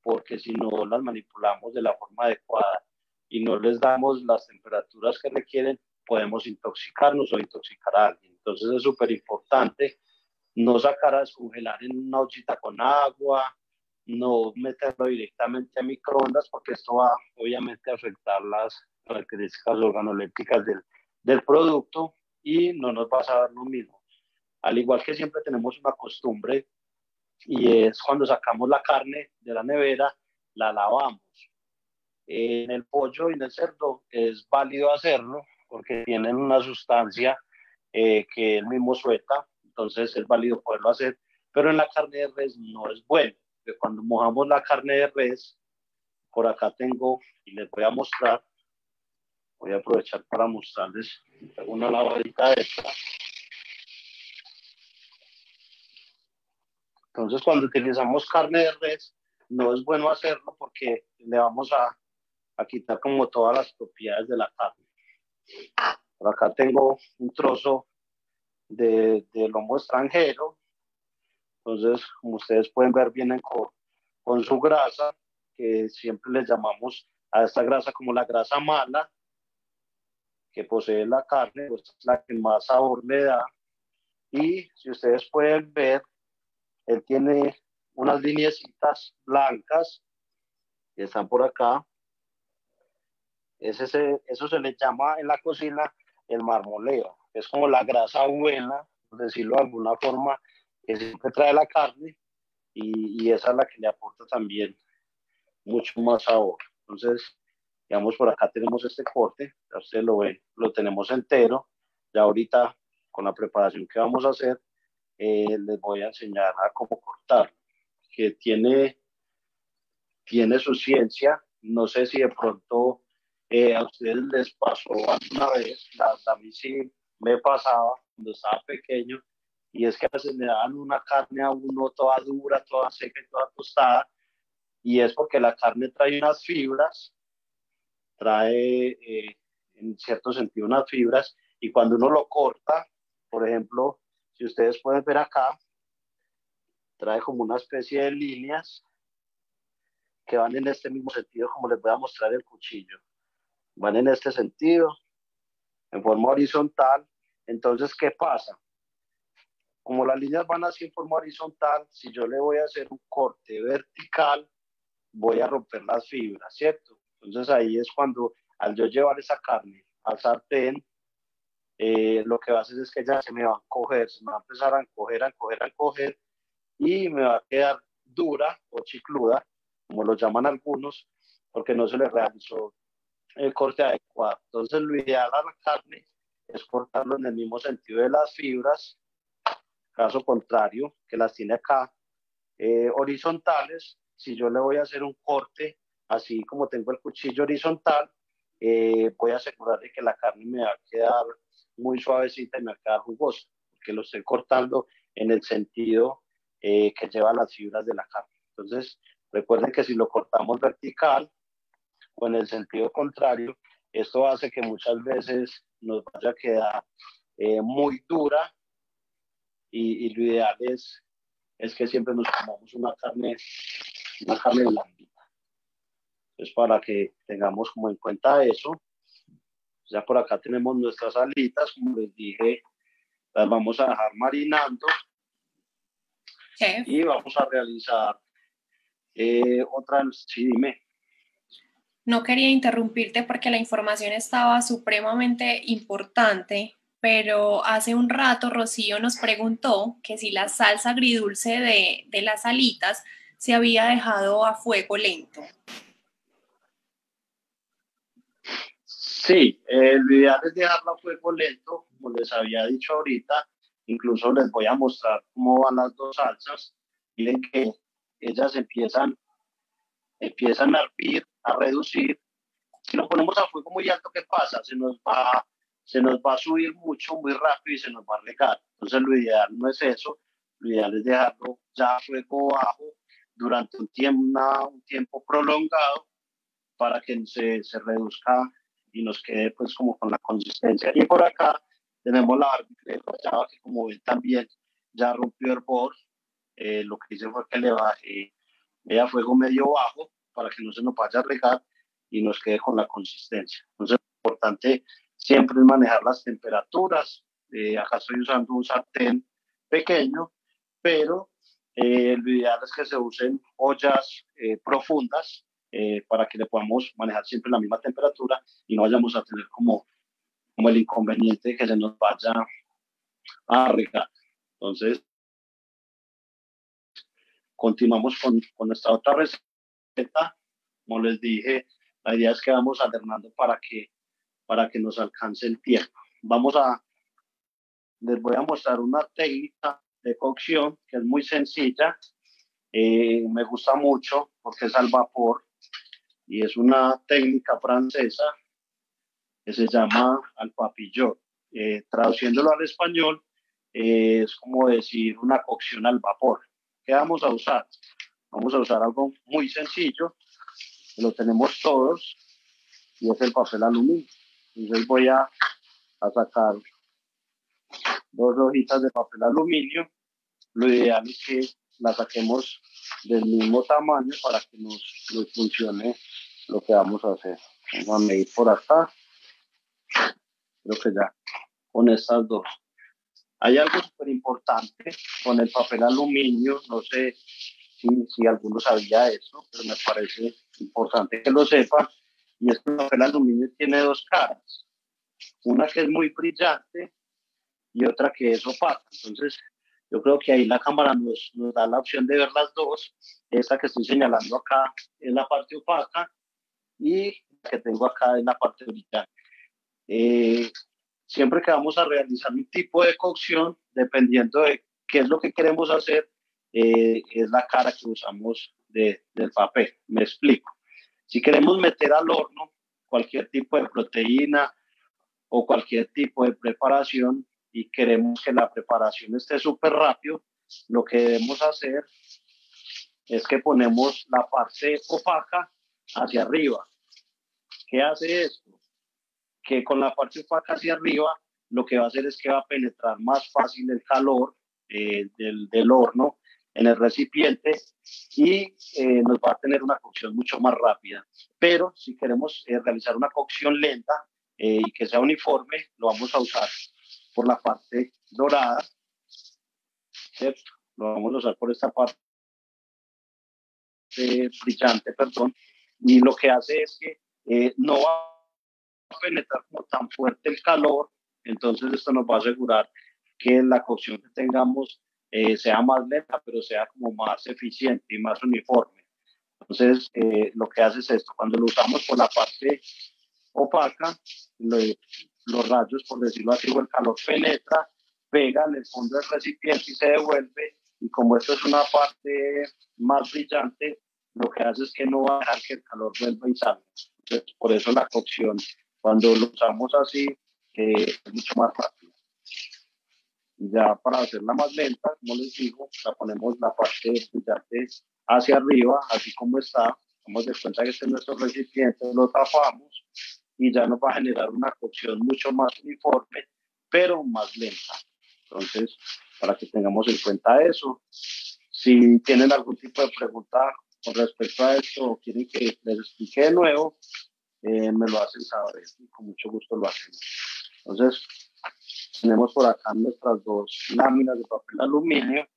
porque si no las manipulamos de la forma adecuada y no les damos las temperaturas que requieren, podemos intoxicarnos o intoxicar a alguien. Entonces es súper importante no sacar a descongelar en una ollita con agua, no meterlo directamente a microondas porque esto va obviamente a afectar las características organolépticas del, del producto y no nos va a saber lo mismo. Al igual que siempre tenemos una costumbre y es cuando sacamos la carne de la nevera, la lavamos. En el pollo y en el cerdo es válido hacerlo porque tienen una sustancia eh, que él mismo suelta, entonces es válido poderlo hacer, pero en la carne de res no es bueno cuando mojamos la carne de res, por acá tengo, y les voy a mostrar, voy a aprovechar para mostrarles una lavadita de esta. Entonces, cuando utilizamos carne de res, no es bueno hacerlo porque le vamos a, a quitar como todas las propiedades de la carne. Por acá tengo un trozo de, de lomo extranjero, entonces, como ustedes pueden ver, vienen con, su grasa, que siempre le llamamos a esta grasa como la grasa mala, que posee la carne, pues es la que más sabor le da. Y si ustedes pueden ver, él tiene unas lineecitas blancas que están por acá. Ese, eso se le llama en la cocina el marmoleo. Es como la grasa buena, por decirlo de alguna forma, que siempre trae la carne y, y, esa es la que le aporta también mucho más sabor. Entonces, digamos, por acá tenemos este corte, ya usted lo ve, lo tenemos entero. Ya ahorita, con la preparación que vamos a hacer, eh, les voy a enseñar a cómo cortar, que tiene, tiene su ciencia. No sé si de pronto eh, a ustedes les pasó alguna vez, a mí sí me pasaba cuando estaba pequeño, y es que a veces me daban una carne a uno toda dura, toda seca y toda tostada, y es porque la carne trae unas fibras, trae eh, en cierto sentido unas fibras, y cuando uno lo corta, por ejemplo, si ustedes pueden ver acá, trae como una especie de líneas que van en este mismo sentido, como les voy a mostrar el cuchillo. Van en este sentido, en forma horizontal. Entonces, ¿qué pasa? como las líneas van así en forma horizontal, si yo le voy a hacer un corte vertical, voy a romper las fibras, ¿cierto? Entonces ahí es cuando al yo llevar esa carne al sartén, eh, lo que va a hacer es que ya se me va a coger, se me va a empezar a encoger, a encoger, a encoger, y me va a quedar dura o chicluda, como lo llaman algunos, porque no se le realizó el corte adecuado. Entonces lo ideal a la carne es cortarlo en el mismo sentido de las fibras Caso contrario, que las tiene acá eh, horizontales, si yo le voy a hacer un corte, así como tengo el cuchillo horizontal, eh, voy a asegurar de que la carne me va a quedar muy suavecita y me va a quedar jugosa, porque lo estoy cortando en el sentido eh, que lleva las fibras de la carne. Entonces, recuerden que si lo cortamos vertical o en el sentido contrario, esto hace que muchas veces nos vaya a quedar muy dura y, lo ideal es, es que siempre nos comamos una carne, una carne blandita. Entonces, para que tengamos como en cuenta eso, ya por acá tenemos nuestras alitas, como les dije, las vamos a dejar marinando. Y vamos a realizar eh, otra, sí, dime. No quería interrumpirte porque la información estaba supremamente importante pero hace un rato Rocío nos preguntó que si la salsa agridulce de, de las alitas se había dejado a fuego lento. Sí, el ideal es dejarla a fuego lento, como les había dicho ahorita. Incluso les voy a mostrar cómo van las dos salsas. Miren que ellas empiezan empiezan a hervir, a reducir. Si lo ponemos a fuego muy alto, ¿qué pasa? Se nos va, se nos va a subir mucho, muy rápido y se nos va a regar. Entonces lo ideal no es eso, lo ideal es dejarlo ya a fuego bajo durante un tiempo, un tiempo prolongado para que se, se reduzca y nos quede pues como con la consistencia. Y por acá tenemos la barbicreta que como ven también ya rompió el. Eh, lo que hice fue que le bajé a fuego medio bajo para que no se nos vaya a regar y nos quede con la consistencia. Entonces, lo importante siempre es manejar las temperaturas. Eh, acá estoy usando un sartén pequeño, pero eh, lo ideal es que se usen ollas profundas para que le podamos manejar siempre la misma temperatura y no vayamos a tener como, como el inconveniente que se nos vaya a regar. Entonces, continuamos con, con nuestra otra receta. Como les dije, la idea es que vamos alternando para que, para que nos alcance el tiempo. Vamos a, les voy a mostrar una técnica de cocción que es muy sencilla. Eh, me gusta mucho porque es al vapor y es una técnica francesa que se llama al papillot. Eh, traduciéndolo al español, es como decir una cocción al vapor. ¿Qué vamos a usar? Vamos a usar algo muy sencillo, lo tenemos todos, y es el papel aluminio. Entonces voy a, a sacar dos hojitas de papel aluminio. Lo ideal es que la saquemos del mismo tamaño para que nos funcione lo que vamos a hacer. Vamos a medir por acá. Creo que ya con estas dos. Hay algo súper importante con el papel aluminio, no sé si, si alguno sabía eso, pero me parece importante que lo sepa, y es que el papel aluminio tiene dos caras, una que es muy brillante y otra que es opaca. Entonces, yo creo que ahí la cámara nos, nos da la opción de ver las dos. Esta que estoy señalando acá es la parte opaca y que tengo acá es la parte brillante. Eh, siempre que vamos a realizar un tipo de cocción, dependiendo de qué es lo que queremos hacer, eh, es la cara que usamos de, del papel. Me explico. Si queremos meter al horno cualquier tipo de proteína o cualquier tipo de preparación y queremos que la preparación esté súper rápido, lo que debemos hacer es que ponemos la parte opaca hacia arriba. ¿Qué hace esto? que con la parte opaca hacia arriba lo que va a hacer es que va a penetrar más fácil el calor eh, del, del, horno en el recipiente y eh, nos va a tener una cocción mucho más rápida. Pero si queremos eh, realizar una cocción lenta y que sea uniforme, lo vamos a usar por la parte dorada, ¿cierto? Lo vamos a usar por esta parte brillante, perdón, y lo que hace es que no va penetrar como tan fuerte el calor, entonces esto nos va a asegurar que la cocción que tengamos eh, sea más lenta, pero sea como más eficiente y más uniforme. Entonces, eh, lo que hace es esto, cuando lo usamos por la parte opaca, los rayos, por decirlo así, o el calor penetra, pega en el fondo del recipiente y se devuelve, y como esto es una parte más brillante, lo que hace es que no va a dejar que el calor vuelva y salga. Entonces, por eso la cocción cuando lo usamos así, eh, es mucho más rápido. Y ya para hacerla más lenta, como les digo, la ponemos la parte brillante hacia arriba, así como está. Vamos de cuenta que este es nuestro recipiente, lo tapamos y ya nos va a generar una cocción mucho más uniforme, pero más lenta. Entonces, para que tengamos en cuenta eso. Si tienen algún tipo de pregunta con respecto a esto quieren que les explique de nuevo, eh, me lo hacen saber y con mucho gusto lo hacemos. Entonces, tenemos por acá nuestras dos láminas de papel aluminio.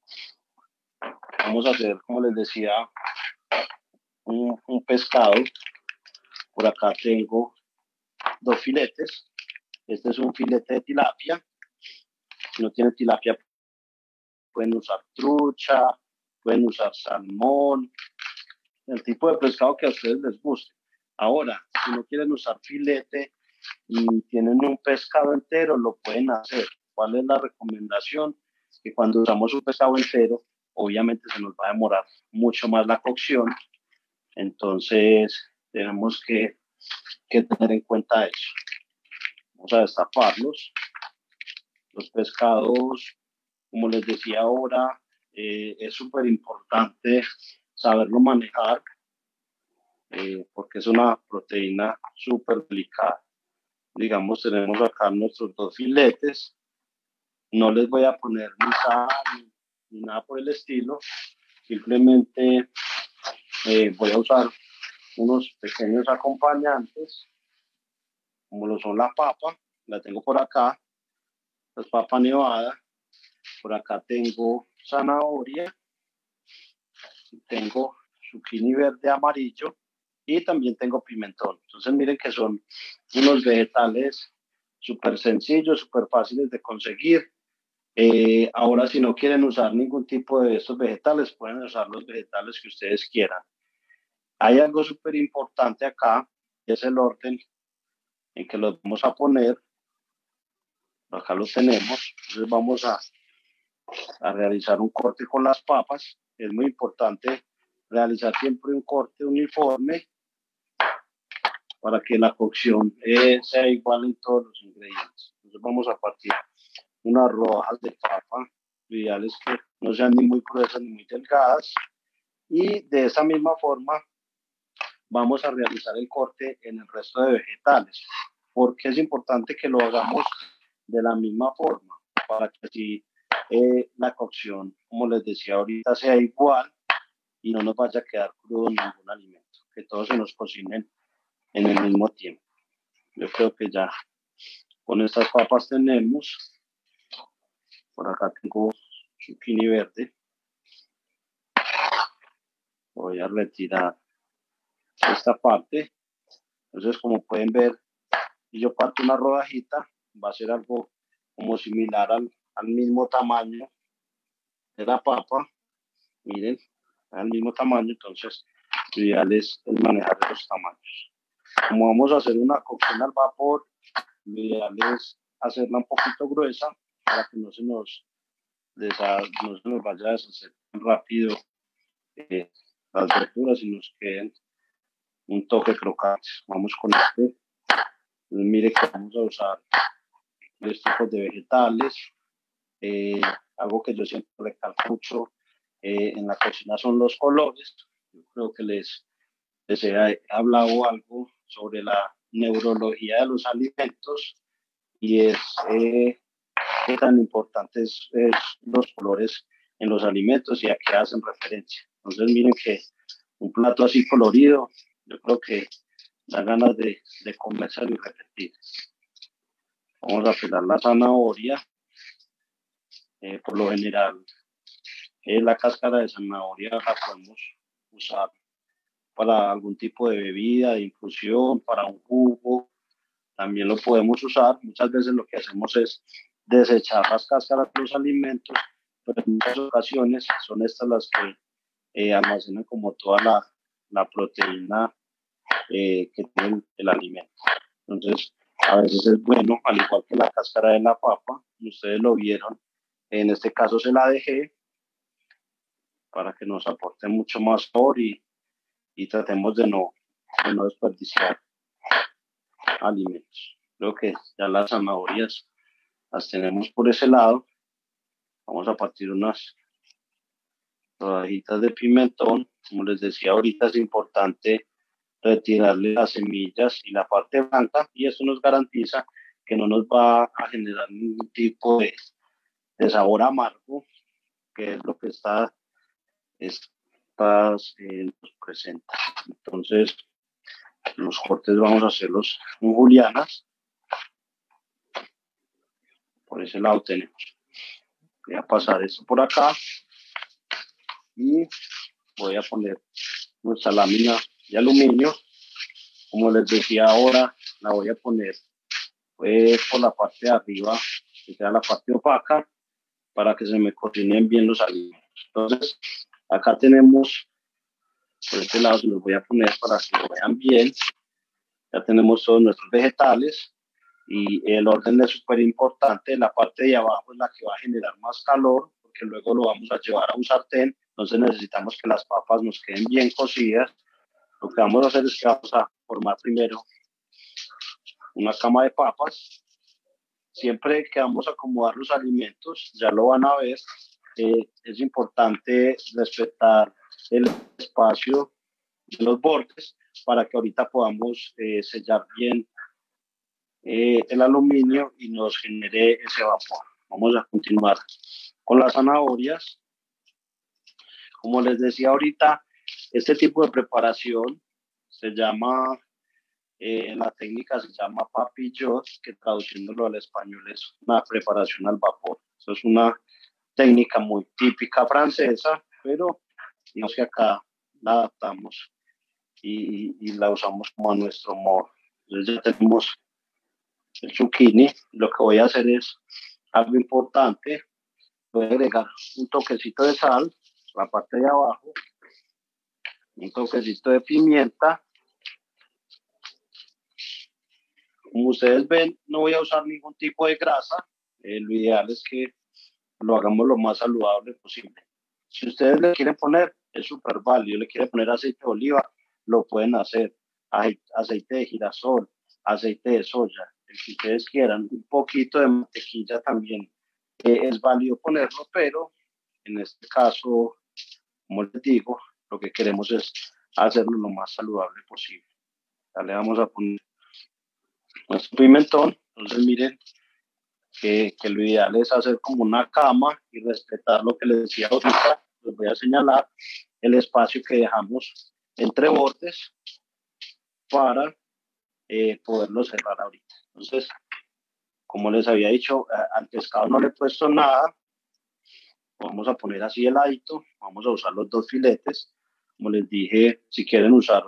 Vamos a hacer, como les decía, un, un pescado. Por acá tengo dos filetes. Este es un filete de tilapia. Si no tiene tilapia, pueden usar trucha, pueden usar salmón, el tipo de pescado que a ustedes les guste. Ahora, si no quieren usar filete y tienen un pescado entero, lo pueden hacer. ¿Cuál es la recomendación? Que cuando usamos un pescado entero, obviamente se nos va a demorar mucho más la cocción Entonces, tenemos que, que tener en cuenta eso. Vamos a destaparlos. Los pescados, como les decía ahora, eh, es súper importante saberlo manejar eh, porque es una proteína súper delicada. Digamos, tenemos acá nuestros dos filetes. No les voy a poner ni sal ni, nada por el estilo. Simplemente eh, voy a usar unos pequeños acompañantes, como lo son la papa, la tengo por acá, la papa nevada, por acá tengo zanahoria, tengo zucchini verde amarillo y también tengo pimentón. Entonces miren que son unos vegetales súper sencillos, súper fáciles de conseguir. Eh, ahora si no quieren usar ningún tipo de estos vegetales, pueden usar los vegetales que ustedes quieran. Hay algo súper importante acá, que es el orden en que los vamos a poner. Acá lo tenemos. Entonces vamos a, a realizar un corte con las papas. Es muy importante realizar siempre un corte uniforme para que la cocción eh, sea igual en todos los ingredientes. Entonces vamos a partir unas rodajas de papa, ideales que no sean ni muy gruesas ni muy delgadas. Y de esa misma forma vamos a realizar el corte en el resto de vegetales, porque es importante que lo hagamos de la misma forma, para que así eh, la cocción, como les decía ahorita, sea igual y no nos vaya a quedar crudo ningún alimento, que todos se nos cocinen en el mismo tiempo. Yo creo que ya con estas papas tenemos, por acá tengo zucchini verde, voy a retirar esta parte. Entonces, como pueden ver, si yo parto una rodajita, va a ser algo como similar al, al mismo tamaño de la papa. Miren, al mismo tamaño, entonces lo ideal es el manejar los tamaños. Como vamos a hacer una cocción al vapor, lo ideal es hacerla un poquito gruesa para que no se nos, no se nos vaya a deshacer rápido eh, las verduras y nos queden un toque crocante. Vamos con este. mire que vamos a usar tres tipos de vegetales. Eh, algo que yo siempre recalco mucho eh, en la cocina son los colores. Yo creo que les, les he hablado algo sobre la neurología de los alimentos y es eh, qué tan importantes es los colores en los alimentos y a qué hacen referencia. Entonces miren que un plato así colorido yo creo que da ganas de, de conversar y repetir. Vamos a pelar la zanahoria. Eh, por lo general, eh, la cáscara de zanahoria la podemos usar para algún tipo de bebida, de infusión, para un jugo. También lo podemos usar. Muchas veces lo que hacemos es desechar las cáscaras de los alimentos, pero en muchas ocasiones son estas las que eh, almacenan como toda la, la proteína eh, que tiene el alimento. Entonces, a veces es bueno, al igual que la cáscara de la papa, ustedes lo vieron, en este caso se la dejé para que nos aporte mucho más sabor y, y tratemos de no, no desperdiciar alimentos. Creo que ya las zanahorias las tenemos por ese lado. Vamos a partir unas rodajitas de pimentón. Como les decía ahorita, es importante retirarle las semillas y la parte blanca y eso nos garantiza que no nos va a generar ningún tipo de, de sabor amargo, que es lo que está, está eh, presenta. Entonces, los cortes vamos a hacerlos en julianas. Por ese lado tenemos. Voy a pasar esto por acá y voy a poner nuestra lámina de aluminio. Como les decía ahora, la voy a poner pues, por la parte de arriba, que sea la parte opaca, para que se me cocinen bien los alimentos. Entonces, acá tenemos, por este lado se los voy a poner para que lo vean bien. Ya tenemos todos nuestros vegetales y el orden es súper importante. La parte de abajo es la que va a generar más calor, porque luego lo vamos a llevar a un sartén. Entonces necesitamos que las papas nos queden bien cocidas lo que vamos a hacer es que vamos a formar primero una cama de papas. Siempre que vamos a acomodar los alimentos, ya lo van a ver, eh, es importante respetar el espacio de los bordes para que ahorita podamos eh, sellar bien eh, el aluminio y nos genere ese vapor. Vamos a continuar con las zanahorias. Como les decía ahorita, este tipo de preparación se llama, eh, la técnica se llama papillot, que traduciéndolo al español es una preparación al vapor. Eso es una técnica muy típica francesa, pero digamos que acá la adaptamos y, y la usamos como a nuestro modo. Entonces ya tenemos el zucchini. Lo que voy a hacer es algo importante. Voy a agregar un toquecito de sal, la parte de abajo, un toquecito de pimienta. Como ustedes ven, no voy a usar ningún tipo de grasa. Eh, lo ideal es que lo hagamos lo más saludable posible. Si ustedes le quieren poner, es súper válido. Le quieren poner aceite de oliva, lo pueden hacer. Aceite de girasol, aceite de soya, el que ustedes quieran. Un poquito de mantequilla también eh, es válido ponerlo, pero en este caso, como les digo, lo que queremos es hacerlo lo más saludable posible. Ya le vamos a poner nuestro pimentón. Entonces, miren que, que, lo ideal es hacer como una cama y respetar lo que les decía ahorita. Les voy a señalar el espacio que dejamos entre bordes para eh, poderlo cerrar ahorita. Entonces, como les había dicho, al pescado no le he puesto nada. Vamos a poner así el ladito. Vamos a usar los dos filetes. Como les dije, si quieren usar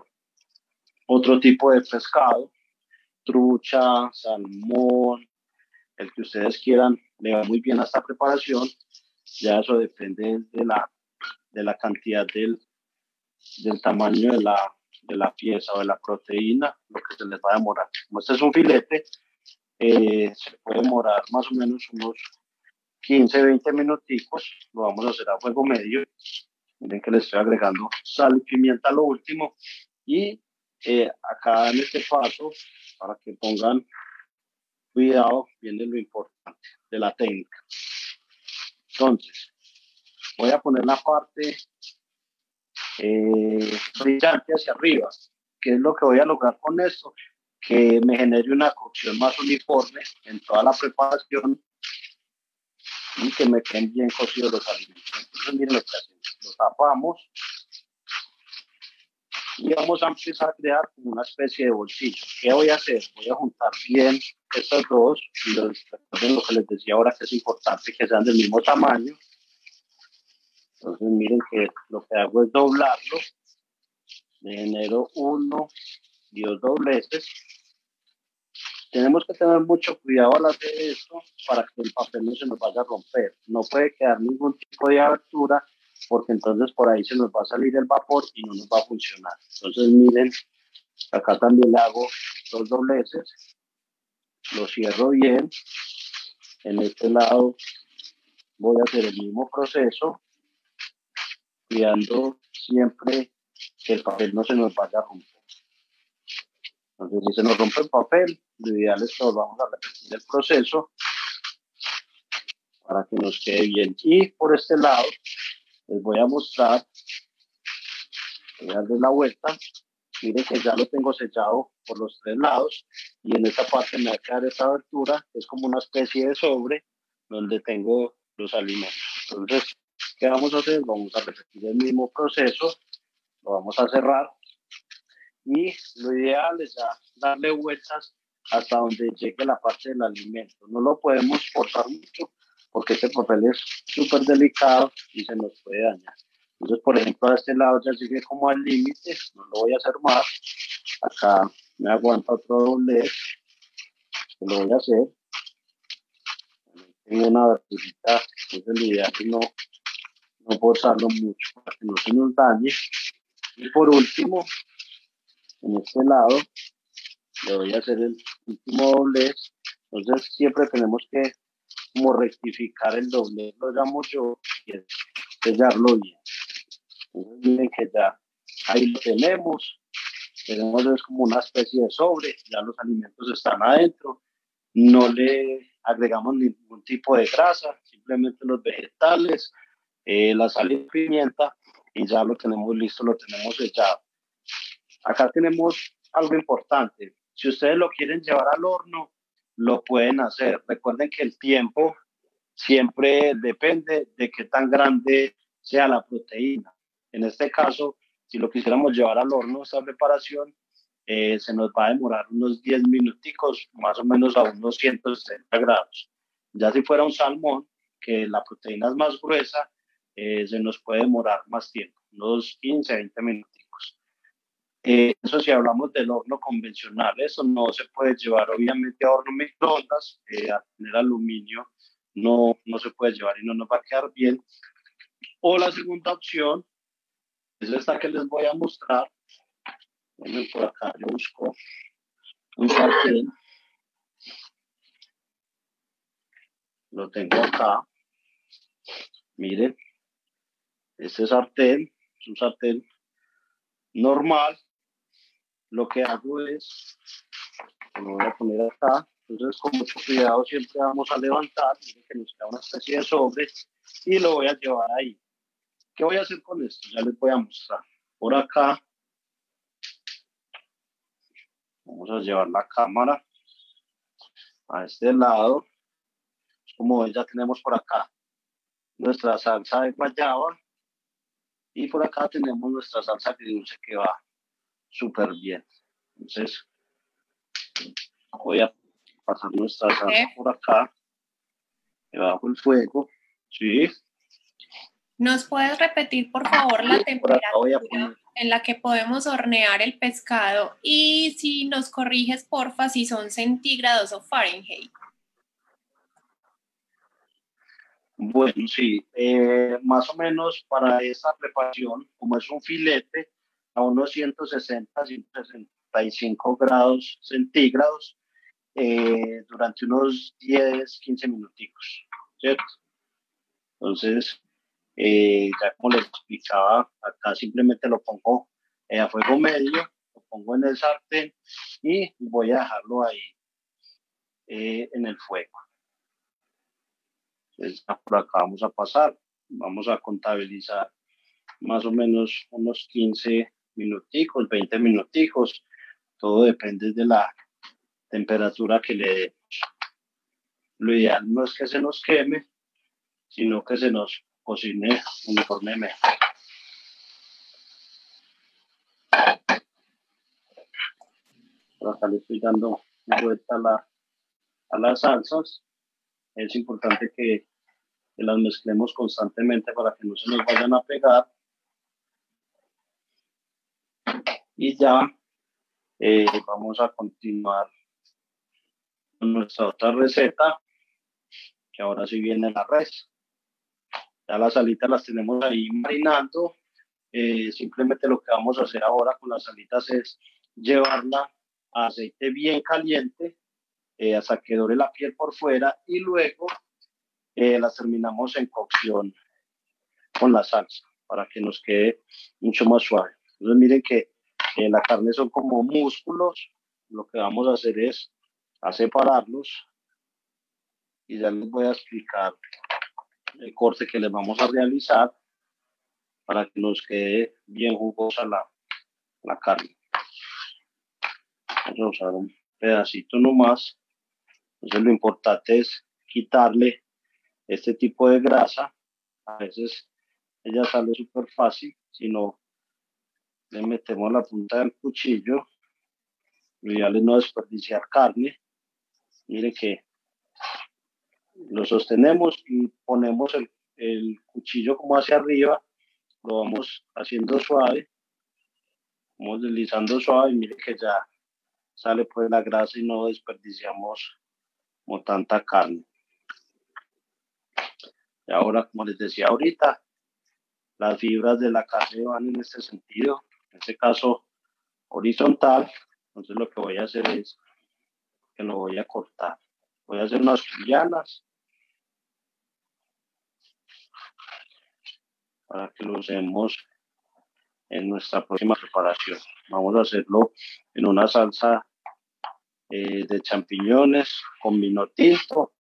otro tipo de pescado, trucha, salmón, el que ustedes quieran, le va muy bien a esta preparación. Ya eso depende de la, de la cantidad del, del tamaño de la, de la pieza o de la proteína, lo que se les va a demorar. Como este es un filete, eh, se puede demorar más o menos unos 15, 20 minuticos. Lo vamos a hacer a fuego medio. Miren que le estoy agregando sal y pimienta a lo último. Y eh, acá en este paso, para que pongan cuidado, viene lo importante de la técnica. Entonces, voy a poner la parte eh, brillante hacia arriba. ¿Qué es lo que voy a lograr con esto? Que me genere una cocción más uniforme en toda la preparación y que me queden bien cocidos los alimentos. Entonces, miren lo que hacemos. Lo tapamos y vamos a empezar a crear una especie de bolsillo. ¿Qué voy a hacer? Voy a juntar bien estos dos, y lo que les decía ahora que es importante que sean del mismo tamaño entonces miren que lo que hago es doblarlo. Me genero uno y dos dobleces. Tenemos que tener mucho cuidado al hacer esto para que el papel no se nos vaya a romper. No puede quedar ningún tipo de abertura porque entonces por ahí se nos va a salir el vapor y no nos va a funcionar. Entonces miren, acá también le hago dos dobleces. Lo cierro bien. En este lado voy a hacer el mismo proceso cuidando siempre que el papel no se nos vaya a romper. Entonces, si se nos rompe el papel, lo ideal es que vamos a repetir el proceso para que nos quede bien. Y por este lado, les voy a mostrar, voy a darle la vuelta. Miren que ya lo tengo sellado por los tres lados y en esta parte me va a quedar esta abertura, es como una especie de sobre donde tengo los alimentos. Entonces, ¿Qué vamos a hacer? Vamos a repetir el mismo proceso, lo vamos a cerrar y lo ideal es darle vueltas hasta donde llegue la parte del alimento. No lo podemos forzar mucho porque este papel es súper delicado y se nos puede dañar. Entonces, por ejemplo, a este lado ya sigue como al límite, no lo voy a hacer más. Acá me aguanta otro doblez, lo voy a hacer. Tengo una verticita, entonces la idea es no no forzarlo mucho para que no se nos dañe. Y por último, en este lado, le voy a hacer el último doblez. Entonces siempre tenemos que como rectificar el doblez, lo llamo yo, y sellarlo bien. Entonces miren que ya ahí lo tenemos. tenemos es como una especie de sobre, ya los alimentos están adentro, no le agregamos ningún tipo de grasa, simplemente los vegetales, eh, la sal y pimienta y ya lo tenemos listo, lo tenemos echado. Acá tenemos algo importante. Si ustedes lo quieren llevar al horno, lo pueden hacer. Recuerden que el tiempo siempre depende de qué tan grande sea la proteína. En este caso, si lo quisiéramos llevar al horno, esta preparación, eh, se nos va a demorar unos 10 minuticos, más o menos a unos 160 grados. Ya si fuera un salmón, que la proteína es más gruesa, eh, se nos puede demorar más tiempo, unos 15, 20 minuticos. Eh, eso si hablamos del horno convencional, eso no se puede llevar obviamente a horno microondas, a tener aluminio no, no se puede llevar y no nos va a quedar bien. O la segunda opción es esta que les voy a mostrar. por acá, yo busco un sartén. Lo tengo acá. Miren, este sartén es un sartén normal. Lo que hago es, lo voy a poner acá, entonces, con mucho cuidado siempre vamos a levantar, que nos queda una especie de sobre, y lo voy a llevar ahí. ¿Qué voy a hacer con esto? Ya les voy a mostrar. Por acá, vamos a llevar la cámara a este lado. Como ven, ya tenemos por acá nuestra salsa de guayaba y por acá tenemos nuestra salsa de dulce que va súper bien. Entonces, voy a pasar nuestra salsa por acá, debajo del fuego. Sí. ¿Nos puedes repetir, por favor, la temperatura en la que podemos hornear el pescado? Y si nos corriges, porfa, si son centígrados o Fahrenheit. Bueno, sí, eh, más o menos para esta preparación, como es un filete, a unos 160, 165 grados centígrados, eh, durante unos 10, 15 minuticos, ¿cierto? Entonces, eh, ya como les explicaba, acá simplemente lo pongo eh, a fuego medio, lo pongo en el sartén y voy a dejarlo ahí en el fuego. Entonces, por acá vamos a pasar, vamos a contabilizar más o menos unos 15 minuticos, 20 minuticos, todo depende de la temperatura que le demos. Lo ideal no es que se nos queme, sino que se nos cocine uniformemente. acá le estoy dando vuelta a las salsas. Es importante que, las mezclemos constantemente para que no se nos vayan a pegar. Y ya eh, vamos a continuar nuestra otra receta, que ahora sí viene la res. Ya las alitas las tenemos ahí marinando. Eh, simplemente lo que vamos a hacer ahora con las alitas es llevarla a aceite bien caliente eh, hasta que dore la piel por fuera y luego eh, las terminamos en cocción con la salsa para que nos quede mucho más suave. Entonces miren que la carne son como músculos. Lo que vamos a hacer es a separarlos y ya les voy a explicar el corte que les vamos a realizar para que nos quede bien jugosa la, la carne. Vamos a usar un pedacito nomás. Entonces lo importante es quitarle este tipo de grasa. A veces ella sale súper fácil, si no le metemos la punta del cuchillo. Lo ideal es no desperdiciar carne Mire que lo sostenemos y ponemos el, el cuchillo como hacia arriba, lo vamos haciendo suave, vamos deslizando suave mire que ya sale pues la grasa y no desperdiciamos como tanta carne. Y ahora, como les decía ahorita, las fibras de la carne van en este sentido, en este caso horizontal. Entonces lo que voy a hacer es que lo voy a cortar. Voy a hacer unas llanas para que lo usemos en nuestra próxima preparación. Vamos a hacerlo en una salsa eh, de champiñones con vino tinto.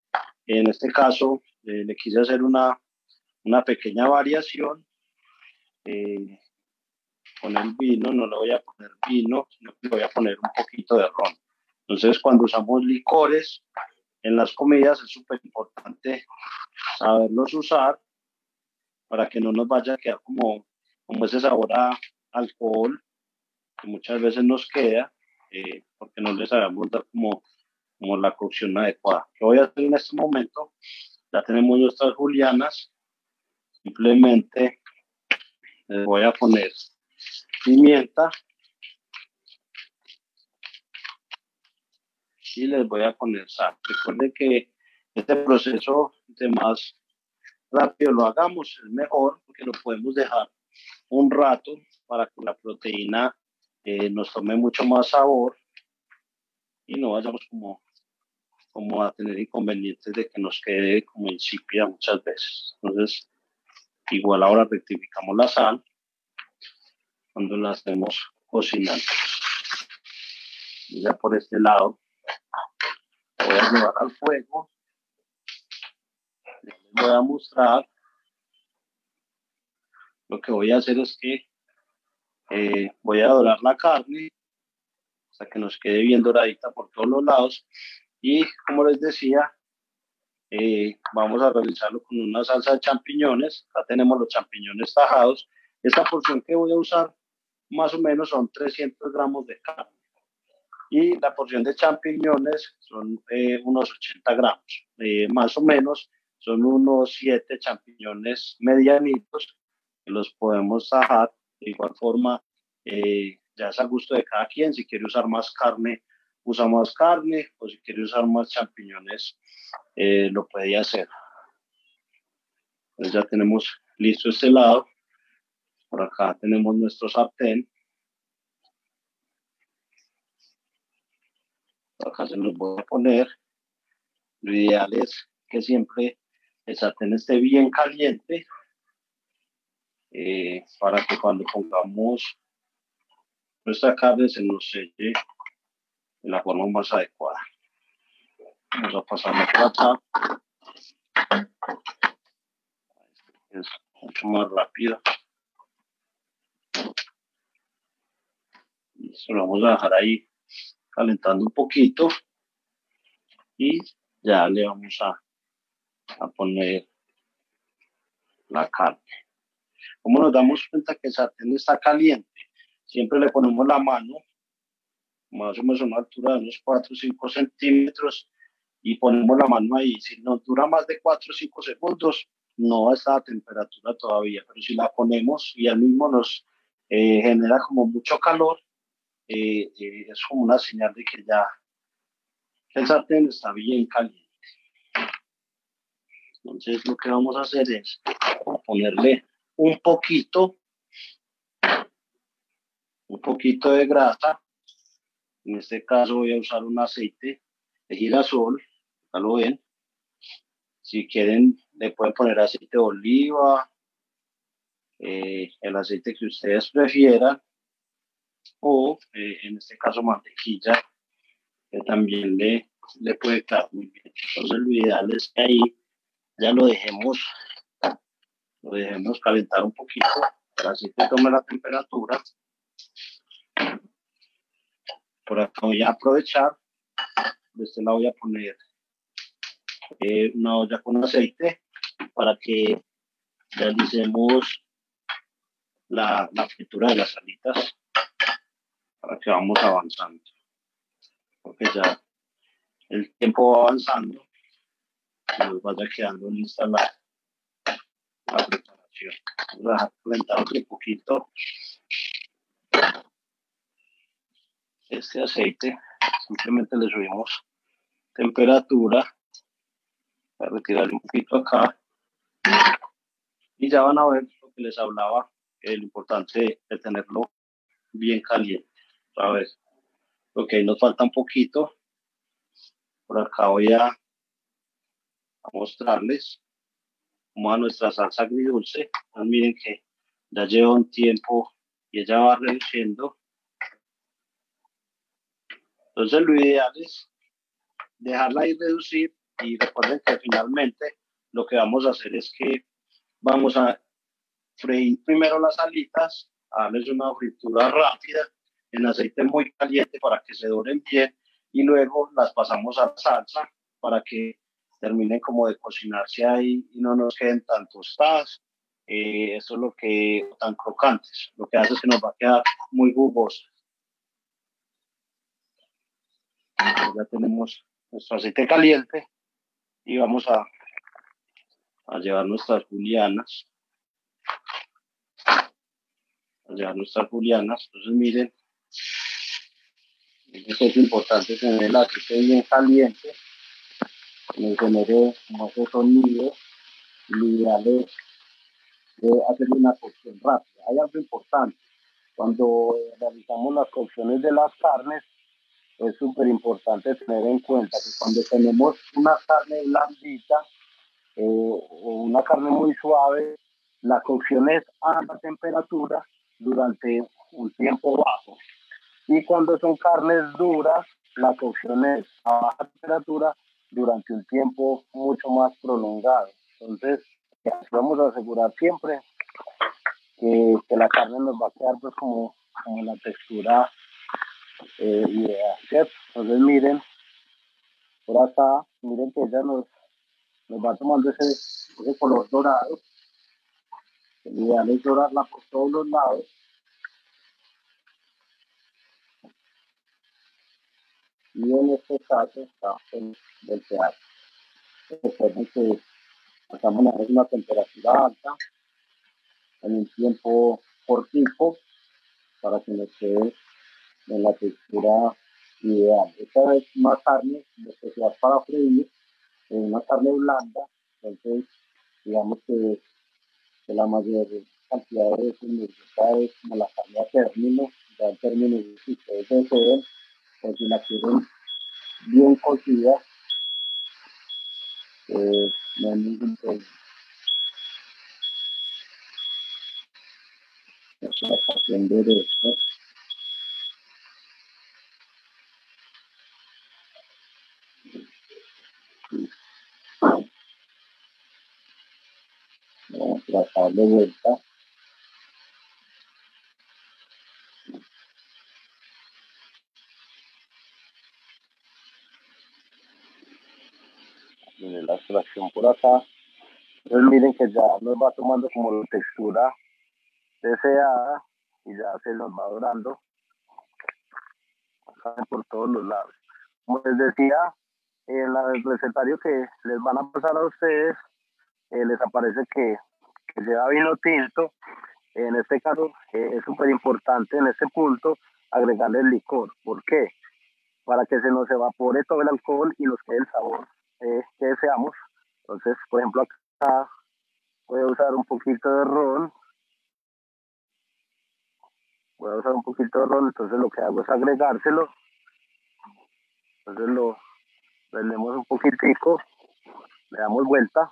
En este caso, eh, le quise hacer una, una pequeña variación eh, con el vino. No le voy a poner vino, sino que le voy a poner un poquito de ron. Entonces, cuando usamos licores en las comidas, es súper importante saberlos usar para que no nos vaya a quedar como, como ese sabor a alcohol que muchas veces nos queda eh, porque no les sabemos dar como, como la cocción adecuada. ¿Qué voy a hacer en este momento? Ya tenemos nuestras julianas. Simplemente les voy a poner pimienta y les voy a poner sal. Recuerden que este proceso de más rápido lo hagamos es mejor porque lo podemos dejar un rato para que la proteína eh, nos tome mucho más sabor y no vayamos como, como a tener inconvenientes de que nos quede como insípida muchas veces. Entonces, igual ahora rectificamos la sal cuando la estemos cocinando. Y ya por este lado voy a llevar al fuego. Les voy a mostrar. Lo que voy a hacer es que eh, voy a dorar la carne hasta que nos quede bien doradita por todos los lados. Y como les decía, eh, vamos a realizarlo con una salsa de champiñones. Acá tenemos los champiñones tajados. Esta porción que voy a usar más o menos son 300 gramos de carne. Y la porción de champiñones son eh, unos 80 gramos, eh, más o menos son unos 7 champiñones medianitos que los podemos tajar de igual forma eh, ya es a gusto de cada quien, si quiere usar más carne usa más carne. O si quiere usar más champiñones lo puede hacer. Ya tenemos listo este lado por acá tenemos nuestro sartén acá se los voy a poner. Lo ideal es que siempre el sartén esté bien caliente eh, para que cuando pongamos nuestra carne se nos selle de la forma más adecuada. Vamos a pasarlo por acá. Es mucho más rápido. Y se lo vamos a dejar ahí calentando un poquito y ya le vamos a, a poner la carne. Como nos damos cuenta que el sartén está caliente, siempre le ponemos la mano, más o menos a una altura de unos 4 o 5 centímetros, y ponemos la mano ahí. Si nos dura más de 4 o 5 segundos, no está a temperatura todavía, pero si la ponemos y al mismo nos eh, genera como mucho calor, eh, es como una señal de que ya el sartén está bien caliente. Entonces lo que vamos a hacer es ponerle un poquito, un poquito de grasa. En este caso voy a usar un aceite de girasol, ya lo ven. Si quieren, le pueden poner aceite de oliva, eh, el aceite que ustedes prefieran o eh, en este caso mantequilla, que también le, le puede quedar muy bien. Entonces lo ideal es que ahí ya lo dejemos, lo dejemos calentar un poquito, para así que tome la temperatura. Por acá voy a aprovechar, de este lado voy a poner eh, una olla con aceite para que realicemos la, la fritura de las salitas para que vamos avanzando. Porque ya el tiempo va avanzando y nos vaya quedando lista la, la preparación. Vamos a un poquito este aceite. Simplemente le subimos temperatura para retirarle un poquito acá. Y ya van a ver lo que les hablaba, lo importante de tenerlo bien caliente ver, ok, nos falta un poquito. Por acá voy a, mostrarles cómo a nuestra salsa agridulce. Pues miren que ya lleva un tiempo y ella va reduciendo. Entonces lo ideal es dejarla ir reducir y recuerden que finalmente lo que vamos a hacer es que vamos a freír primero las alitas, a darles una fritura rápida en aceite muy caliente para que se doren bien y luego las pasamos a salsa para que terminen como de cocinarse ahí y no nos queden tan tostadas. Eh, eso es lo que, tan crocantes, lo que hace es que nos va a quedar muy jugosa. Ya tenemos nuestro aceite caliente y vamos a, a llevar nuestras julianas. A llevar nuestras julianas. Entonces miren, es importante tener el aceite bien caliente me genere como ese sonido ideal de una cocción rápida. Hay algo importante. Cuando realizamos las cocciones de las carnes, es súper importante tener en cuenta que cuando tenemos una carne blandita eh, o una carne muy suave, la cocción es a alta temperatura durante un tiempo bajo. Y cuando son carnes duras, la cocción es a baja temperatura durante un tiempo mucho más prolongado. Entonces, vamos a asegurar siempre que, la carne nos va a quedar pues como, como la textura eh, ideal, Entonces miren, por acá, miren que ella nos, nos va tomando ese, ese color dorado. El ideal es dorarla por todos los lados. Y en este caso está el teatro. Recuerden que estamos a una temperatura alta en un tiempo cortico para que nos quede en la textura ideal. Esta es una carne especial para freír, una carne blanda, entonces digamos que, la mayor cantidad de veces es como la carne a término, ya en términos si ustedes deseen, si la quieren bien cocida, eh, no hay ningún problema. aprender esto. Vamos a tratar de vuelta. La extracción por acá. Entonces miren que ya nos va tomando como la textura deseada y ya se nos va dorando por todos los lados. Como les decía, en el recetario que les van a pasar a ustedes, eh, les aparece que, que, lleva vino tinto. En este caso eh, es súper importante en este punto agregarle el licor. ¿Por qué? Para que se nos evapore todo el alcohol y nos quede el sabor eh, que deseamos. Entonces, por ejemplo, acá voy a usar un poquito de ron. Voy a usar un poquito de ron, entonces lo que hago es agregárselo. Entonces lo vendemos un poquitico, le damos vuelta.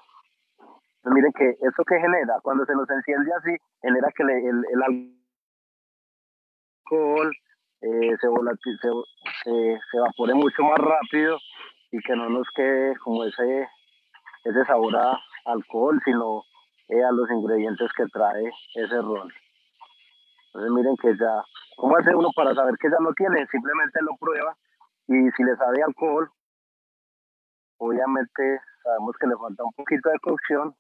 Miren que eso que genera, cuando se nos enciende así, genera que el, alcohol eh, se, se, se evapore mucho más rápido y que no nos quede como ese, ese sabor a alcohol, sino eh, a los ingredientes que trae ese ron. Entonces miren que ya, ¿cómo hace uno para saber que ya no tiene? Simplemente lo prueba y si le sabe alcohol, obviamente sabemos que le falta un poquito de cocción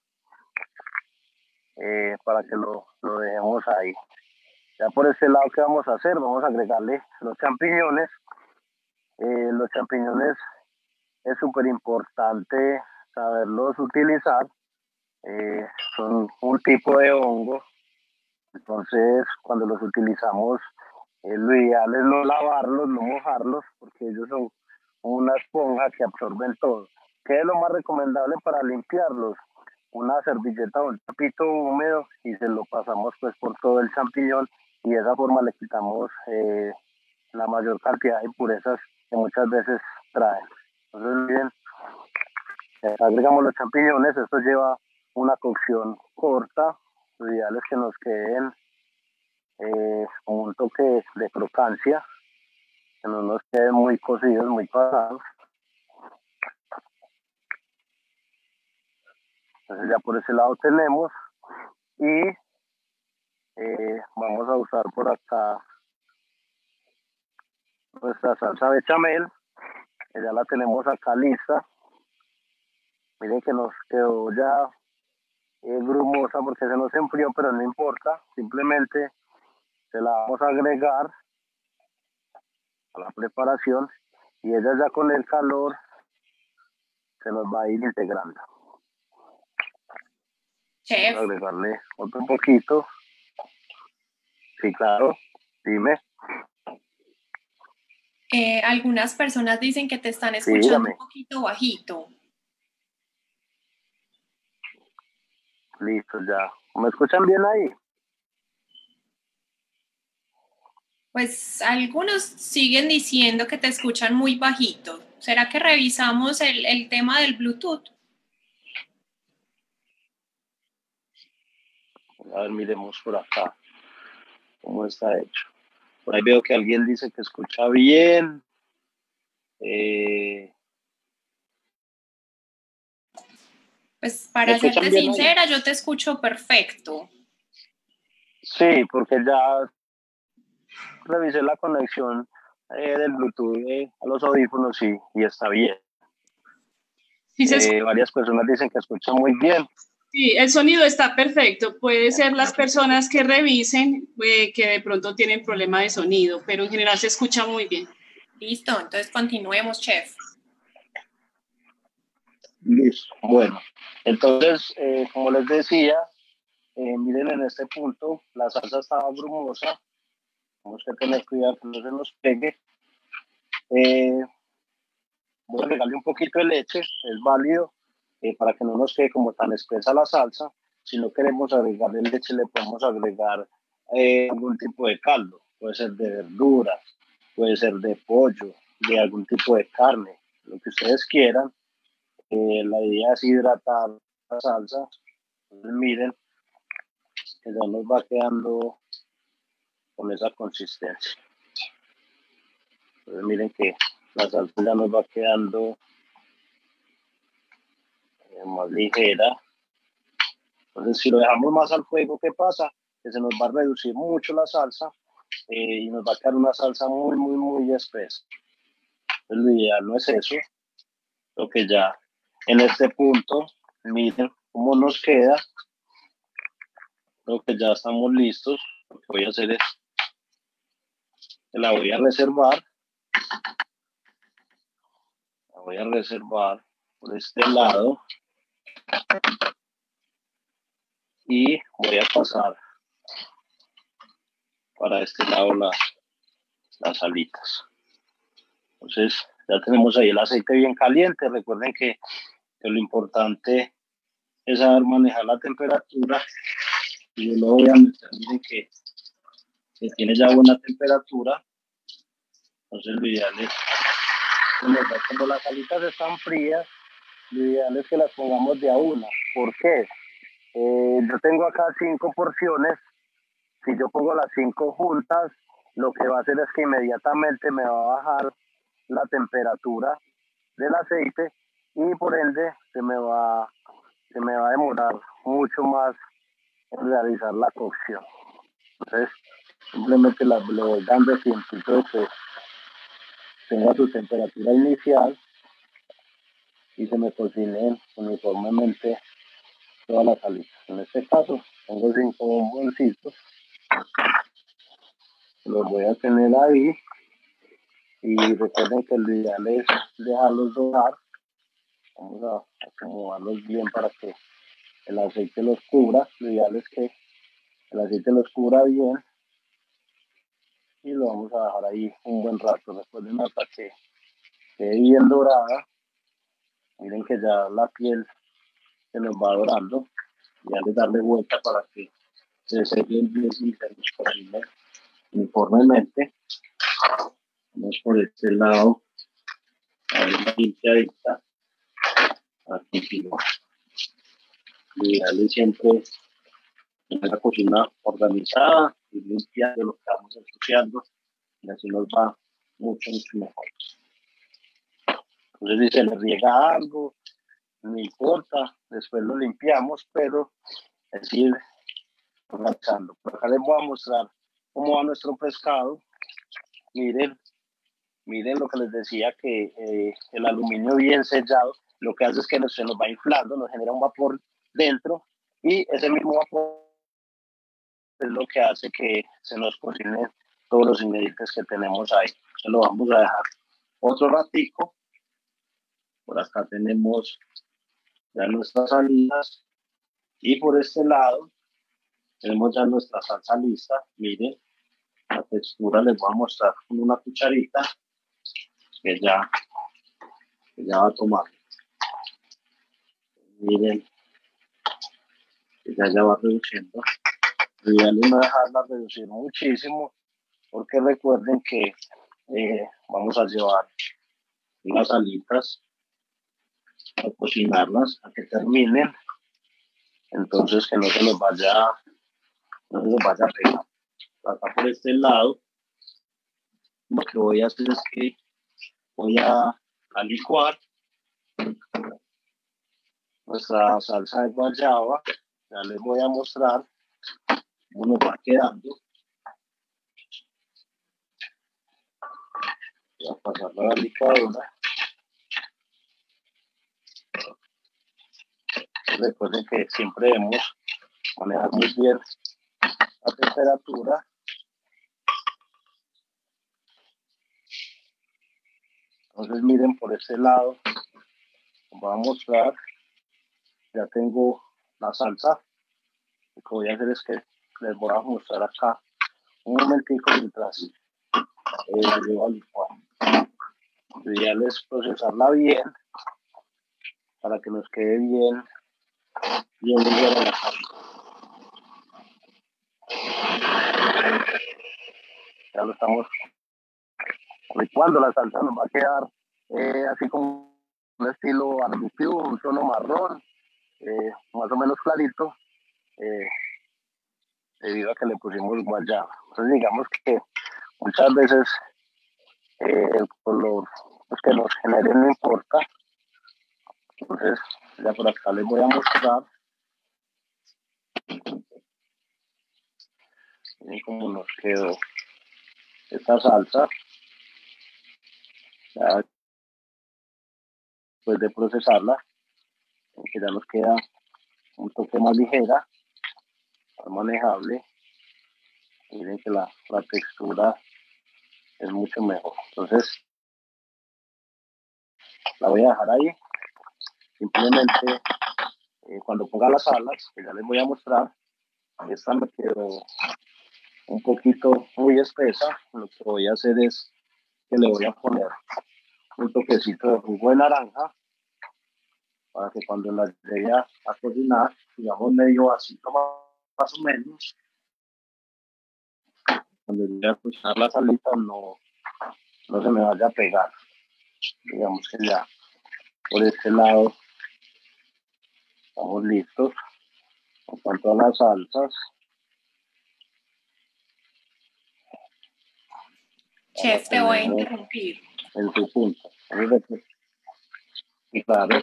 eh, para que lo, lo dejemos ahí. Ya por este lado, ¿qué vamos a hacer? Vamos a agregarle los champiñones. Eh, los champiñones es súper importante saberlos utilizar. Eh, son un tipo de hongo, entonces cuando los utilizamos, eh, lo ideal es no lavarlos, no mojarlos, porque ellos son una esponja que absorben todo. ¿Qué es lo más recomendable para limpiarlos? Una servilleta o un tapito húmedo y se lo pasamos pues por todo el champiñón y de esa forma le quitamos eh, la mayor cantidad de impurezas que muchas veces traen. Entonces, bien, eh, agregamos los champiñones, esto lleva una cocción corta, lo ideal es que nos queden eh, un toque de crocancia, que no nos queden muy cocidos, muy pasados. Entonces ya por ese lado tenemos y eh, vamos a usar por acá nuestra salsa bechamel, ya la tenemos acá lista. Miren que nos quedó ya eh, grumosa porque se nos enfrió, pero no importa, simplemente se la vamos a agregar a la preparación y ella ya con el calor se nos va a ir integrando. Chef. agregarle otro poquito. Sí, claro, dime. Eh, algunas personas dicen que te están escuchando un poquito bajito. Listo, ya. ¿Me escuchan bien ahí? Pues algunos siguen diciendo que te escuchan muy bajito. ¿Será que revisamos el, el tema del Bluetooth? A ver, miremos por acá cómo está hecho. Por ahí veo que alguien dice que escucha bien. Eh, pues para serte sincera, yo te escucho perfecto. Sí, porque ya revisé la conexión eh, del Bluetooth eh, a los audífonos y, y está bien. varias personas dicen que escuchan muy bien. Sí, el sonido está perfecto. Puede ser las personas que revisen eh, que de pronto tienen problema de sonido, pero en general se escucha muy bien. Listo, entonces continuemos, chef. Listo, bueno. Entonces, eh, como les decía, eh, miren en este punto, la salsa estaba brumosa. Tenemos que tener cuidado que no se nos pegue. voy a agregarle un poquito de leche, es válido eh, para que no nos quede como tan espesa la salsa. Si no queremos agregarle leche, le podemos agregar eh, algún tipo de caldo. Puede ser de verduras, puede ser de pollo, de algún tipo de carne, lo que ustedes quieran. Eh, la idea es hidratar la salsa. Entonces, miren que ya nos va quedando con esa consistencia. Entonces, miren que la salsa ya nos va quedando más ligera. Entonces, si lo dejamos más al fuego, ¿qué pasa? Que se nos va a reducir mucho la salsa eh, y nos va a quedar una salsa muy, muy, muy espesa. Entonces, lo ideal no es eso. Lo que ya en este punto, miren cómo nos queda. Creo que ya estamos listos. Lo que voy a hacer es la voy a reservar. La voy a reservar por este lado y voy a pasar para este lado las, las alitas. Entonces ya tenemos ahí el aceite bien caliente. Recuerden que, lo importante es saber manejar la temperatura. Y yo lo voy a meter, miren que, que tiene ya buena temperatura. Entonces lo ideal es, como las alitas están frías, lo ideal es que las pongamos de a una. ¿Por qué? Eh, yo tengo acá cinco porciones. Si yo pongo las cinco juntas, lo que va a hacer es que inmediatamente me va a bajar la temperatura del aceite y por ende se me va, se me va a demorar mucho más en realizar la cocción. Entonces, simplemente le voy dando tiempo que tenga su temperatura inicial y se me cocinen uniformemente todas las alitas. En este caso, tengo cinco bomboncitos. Los voy a tener ahí. Y recuerden que el ideal es dejarlos dorar. Vamos a acomodarlos bien para que el aceite los cubra. Lo ideal es que el aceite los cubra bien. Y lo vamos a dejar ahí un buen rato. Recuerden hasta que quede bien dorada Miren que ya la piel se nos va dorando. Y hay que darle vuelta para que se seque bien y se nos cocine uniformemente. Vamos por este lado. A ver una limpiadita. Aquí es siempre tener la cocina organizada ir limpiando lo que estamos ensuciando y así nos va mucho, mucho mejor. Entonces, si se le riega algo, no importa, después lo limpiamos, pero es ir. Por acá les voy a mostrar cómo va nuestro pescado. Miren, miren lo que les decía, que eh, el aluminio bien sellado, lo que hace es que se nos va inflando, nos genera un vapor dentro y ese mismo vapor es lo que hace que se nos cocinen todos los ingredientes que tenemos ahí. Se lo vamos a dejar otro ratico. Por acá tenemos ya nuestras salidas y por este lado tenemos ya nuestra salsa lista. Miren, la textura les voy a mostrar con una cucharita que ya, ya va a tomar. Miren, que ya, ya va reduciendo. Y ya no dejarla reducir muchísimo porque recuerden que eh, vamos a llevar unas alitas a cocinarlas a que terminen. Entonces que no se nos vaya no se nos vaya a pegar. Acá por este lado lo que voy a hacer es que voy a, licuar nuestra salsa de guayaba. Ya les voy a mostrar cómo va quedando. Voy a pasarlo a la licuadora recuerden que siempre debemos manejar muy bien la temperatura. Entonces miren por este lado, voy a mostrar, ya tengo la salsa. Lo que voy a hacer es que les voy a mostrar acá un momentico mientras eh, la llevo al licuado. Ya les procesarla bien para que nos quede bien Ya lo estamos licuando la salsa, nos va a quedar eh, así como un estilo barbecue, un tono marrón, eh, más o menos clarito, eh, debido a que le pusimos guayaba. Entonces digamos que muchas veces el color pues, que nos genere no importa. Entonces ya por acá les voy a mostrar Miren cómo nos quedó esta salsa. Ya después de procesarla, que ya nos queda un toque más ligera, más manejable. Miren que la, la textura es mucho mejor. Entonces, la voy a dejar ahí Simplemente eh, cuando ponga las alas, que ya les voy a mostrar, esta me quedó un poquito muy espesa. Lo que voy a hacer es que le voy a poner un toquecito de jugo de naranja para que cuando la llegue a, cocinar, digamos medio vasito más, o menos, cuando llegue a cocinar la salita no, no se me vaya a pegar. Digamos que ya por este lado Estamos listos. Cuanto a las salsas. Chef, te voy a interrumpir. En su punto. Claro.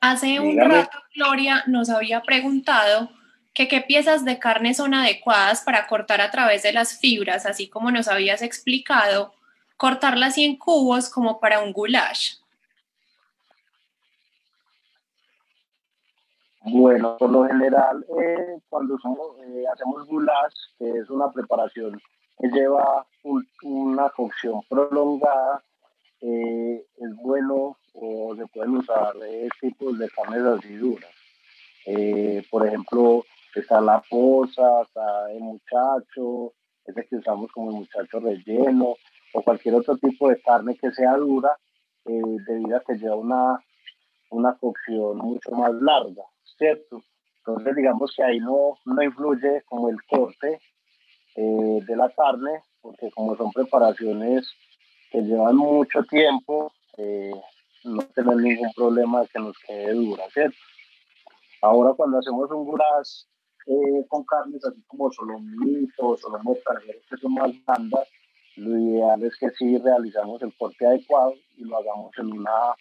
Hace un rato Gloria nos había preguntado que qué piezas de carne son adecuadas para cortar a través de las fibras, así como nos habías explicado, cortarlas en cubos como para un goulash. Bueno, por lo general, eh, cuando eh, hacemos goulash, que es una preparación lleva una cocción prolongada, eh, es bueno o se pueden usar tipos de carnes así duras. por ejemplo, está la posa, está el muchacho, ese que usamos como el muchacho relleno, o cualquier otro tipo de carne que sea dura, debido a que lleva una, una cocción mucho más larga. ¿cierto? Entonces digamos que ahí no, no influye como el corte eh, de la carne, porque como son preparaciones que llevan mucho tiempo, eh, no tenemos ningún problema que nos quede dura, ¿cierto? Ahora cuando hacemos un goulash eh, con carnes así como solomitos, solomos extranjeros que son más blandas, lo ideal es que sí realizamos el corte adecuado y lo hagamos en una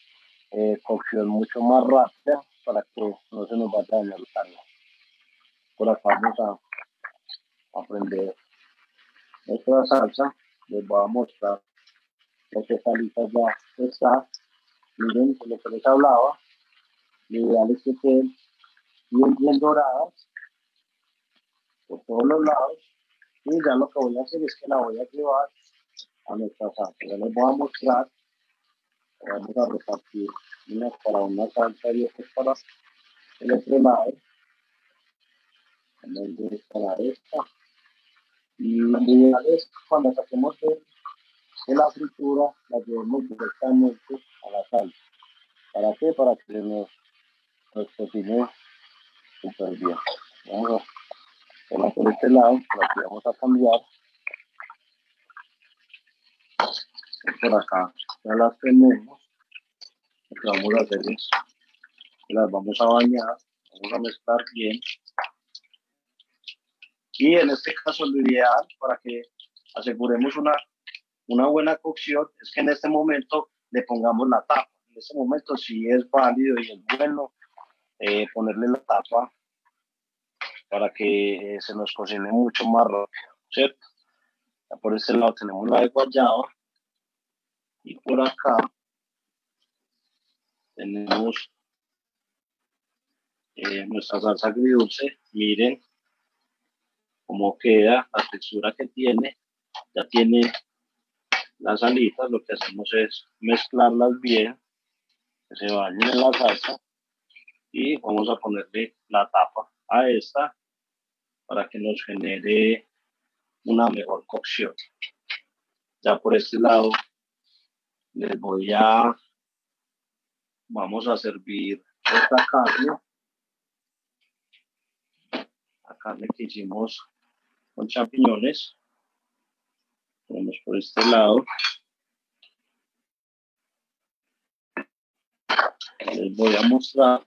eh, cocción mucho más rápida para que no se nos vaya a dañar la carne. Por acá vamos a aprender nuestra salsa. Les voy a mostrar lo que salita ya está. Miren, lo que les hablaba, lo ideal es que estén bien, bien doradas por todos los lados. Y ya lo que voy a hacer es que la voy a llevar a nuestra salsa. Ya les voy a mostrar. Vamos a repartir una para una salsa y otra para el otro lado. Vamos a instalar esta. Y lo ideal es cuando saquemos de, la fritura, la llevemos directamente a la salsa. ¿Para qué? Para que nos, nos cocine súper bien. Vamos a por este lado, por aquí vamos a cambiar. Por acá ya las tenemos. Lo que vamos a las vamos a bañar, vamos a mezclar bien. Y en este caso lo ideal para que aseguremos una, una buena cocción es que en este momento le pongamos la tapa. En este momento si es válido y es bueno eh, ponerle la tapa para que eh, se nos cocine mucho más rápido, ¿cierto? Ya por este lado tenemos la de guayaba y por acá tenemos eh, nuestra salsa agridulce. Miren cómo queda, la textura que tiene. Ya tiene las alitas, lo que hacemos es mezclarlas bien, que se bañen en la salsa y vamos a ponerle la tapa a esta para que nos genere una mejor cocción. Ya por este lado les voy a, vamos a servir esta carne, la carne que hicimos con champiñones. Tenemos por este lado. Les voy a mostrar.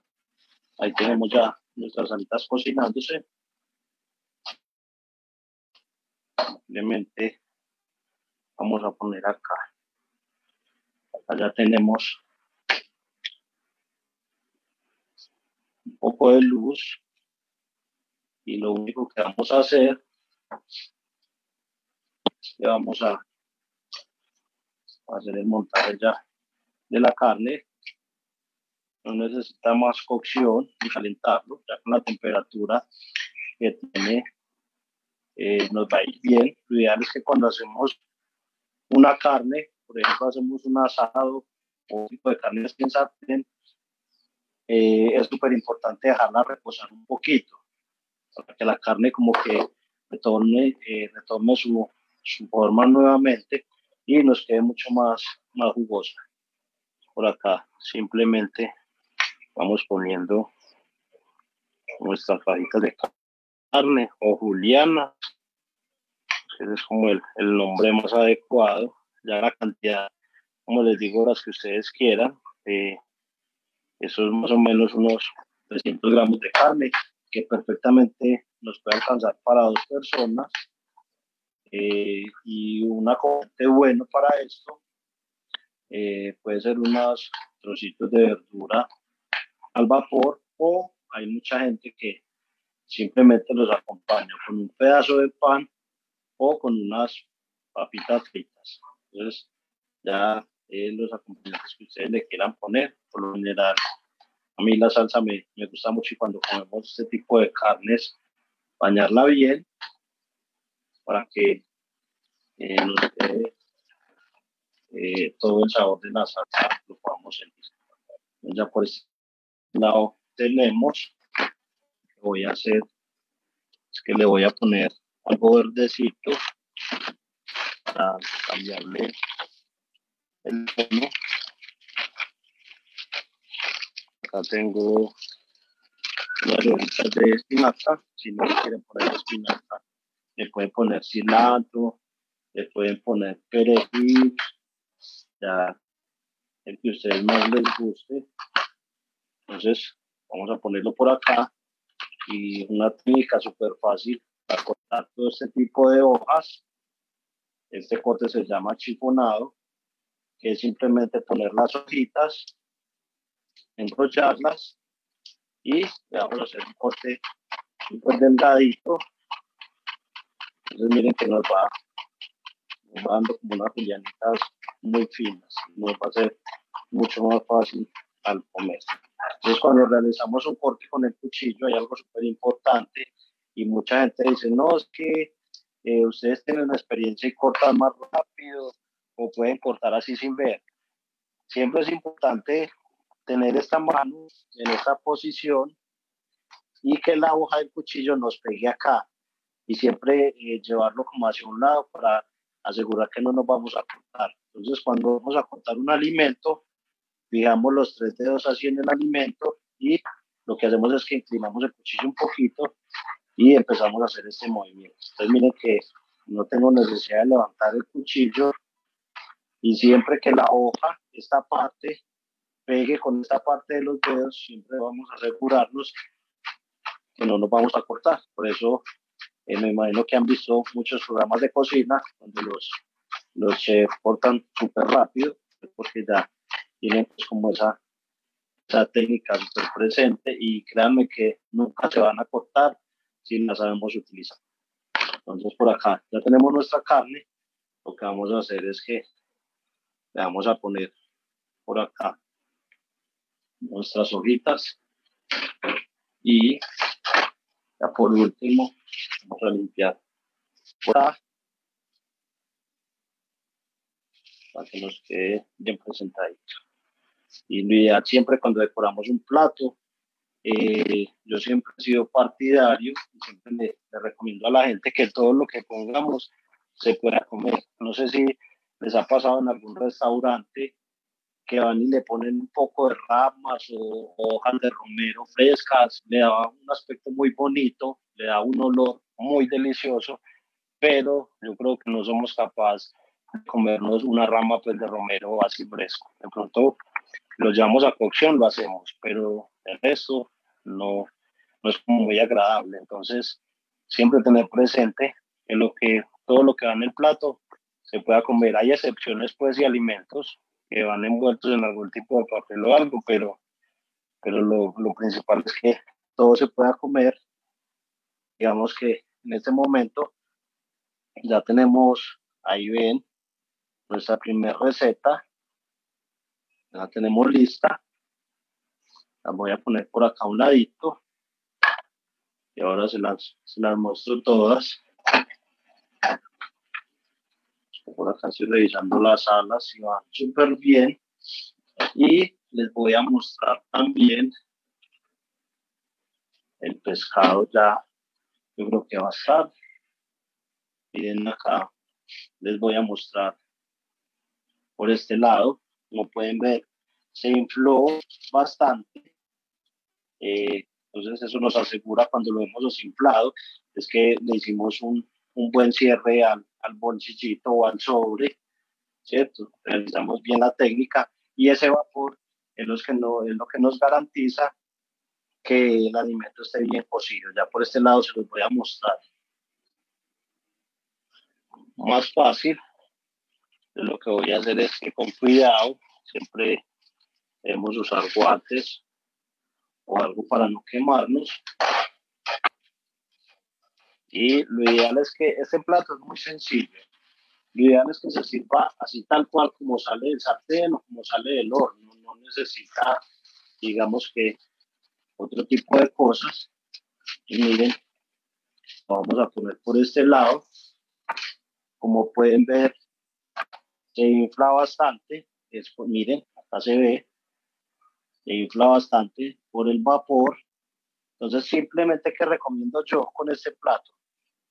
Ahí tenemos ya nuestras alitas cocinándose. simplemente vamos a poner acá. Acá ya tenemos un poco de luz y lo único que vamos a hacer que vamos a hacer el montaje ya de la carne no necesita más cocción y calentarlo ya con la temperatura que tiene eh, nos va a ir bien. Lo ideal es que cuando hacemos una carne, por ejemplo, hacemos un asado o un tipo de carne en sartén, eh, es súper importante dejarla reposar un poquito para que la carne como que retorne, eh, su, su, forma nuevamente y nos quede mucho más, más jugosa. Por acá simplemente vamos poniendo nuestras fajitas de carne carne o juliana, ese es como el, el, nombre más adecuado, ya la cantidad, como les digo, las que ustedes quieran, eh, eso es más o menos unos 300 gramos de carne que perfectamente nos puede alcanzar para dos personas eh, y una corte bueno para esto eh, puede ser unos trocitos de verdura al vapor o hay mucha gente que simplemente los acompaño con un pedazo de pan o con unas papitas fritas. Entonces, ya eh, los acompañantes que ustedes le quieran poner, por lo general, a mí la salsa me, me gusta mucho y cuando comemos este tipo de carnes, bañarla bien para que eh, nos quede eh, todo el sabor de la salsa, lo podamos sentir. Ya por este lado tenemos voy a hacer es que le voy a poner algo verdecito para cambiarle el tono. Acá tengo las hojitas de espinaca. Si no quieren poner espinaca, le pueden poner cilantro, le pueden poner perejil, ya el que a ustedes más les guste. Entonces, vamos a ponerlo por acá y una técnica súper fácil para cortar todo este tipo de hojas. Este corte se llama chifonado, que es simplemente poner las hojitas, enrollarlas y vamos a hacer un corte súper delgadito. Entonces miren que nos va, nos va dando como unas julianitas muy finas, nos va a ser mucho más fácil al comer. Entonces, cuando realizamos un corte con el cuchillo, hay algo súper importante y mucha gente dice, no, es que eh, ustedes tienen la experiencia y cortan más rápido o pueden cortar así sin ver. Siempre es importante tener esta mano en esta posición y que la hoja del cuchillo nos pegue acá y siempre eh, llevarlo como hacia un lado para asegurar que no nos vamos a cortar. Entonces, cuando vamos a cortar un alimento, fijamos los tres dedos así en el alimento y lo que hacemos es que inclinamos el cuchillo un poquito y empezamos a hacer este movimiento. Entonces miren que no tengo necesidad de levantar el cuchillo y siempre que la hoja, esta parte, pegue con esta parte de los dedos, siempre vamos a asegurarnos que no nos vamos a cortar. Por eso eh, me imagino que han visto muchos programas de cocina donde los, los cortan súper rápido, porque ya tienen pues como esa, esa técnica súper presente y créanme que nunca se van a cortar si la sabemos utilizar. Entonces por acá ya tenemos nuestra carne, lo que vamos a hacer es que le vamos a poner por acá nuestras hojitas y ya por último vamos a limpiar para que nos quede bien presentadito. Y lo siempre cuando decoramos un plato, eh, yo siempre he sido partidario y siempre le, recomiendo a la gente que todo lo que pongamos se pueda comer. No sé si les ha pasado en algún restaurante que van y le ponen un poco de ramas o, hojas de romero frescas, le da un aspecto muy bonito, le da un olor muy delicioso, pero yo creo que no somos capaces de comernos una rama pues, de romero así fresco. De pronto lo llevamos a cocción, lo hacemos, pero el resto no, no es muy agradable. Entonces, siempre tener presente que, lo que todo lo que va en el plato se pueda comer. Hay excepciones, pues, y alimentos van envueltos en algún tipo de papel o algo, pero, pero lo, lo principal es que todo se pueda comer. Digamos que en este momento ya tenemos, ahí ven, nuestra primera receta la tenemos lista. La voy a poner por acá a un ladito. Y ahora se las, se las muestro todas. Por acá estoy revisando las alas y van súper bien. Y les voy a mostrar también el pescado ya. Yo creo que va a estar. Miren acá. Les voy a mostrar por este lado como pueden ver, se infló bastante. Eh, entonces eso nos asegura cuando lo hemos desinflado, es que le hicimos un, un buen cierre al, al bolsillito o al sobre, ¿cierto? Realizamos bien la técnica y ese vapor es lo que, no, es lo que nos garantiza que el alimento esté bien cocido. Ya por este lado se los voy a mostrar. Más fácil, lo que voy a hacer es que con cuidado, siempre debemos usar guantes o algo para no quemarnos. Y lo ideal es que este plato es muy sencillo. Lo ideal es que se sirva así tal cual como sale del sartén o como sale del horno. No necesita, digamos que, otro tipo de cosas. Y miren, vamos a poner por este lado. Como pueden ver, se infla bastante. Es, miren, acá se ve, se infla bastante por el vapor. Entonces, simplemente que recomiendo yo con este plato,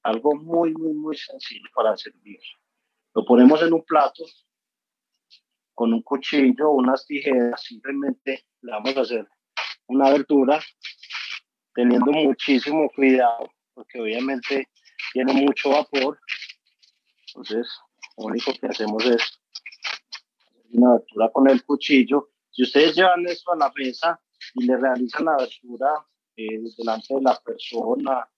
algo muy, muy, muy sencillo para servir. Lo ponemos en un plato con un cuchillo unas tijeras, simplemente le vamos a hacer una abertura teniendo muchísimo cuidado, porque obviamente tiene mucho vapor. Entonces, lo único que hacemos es una abertura con el cuchillo. Si ustedes llevan esto a la mesa y le realizan la abertura eh, delante de la persona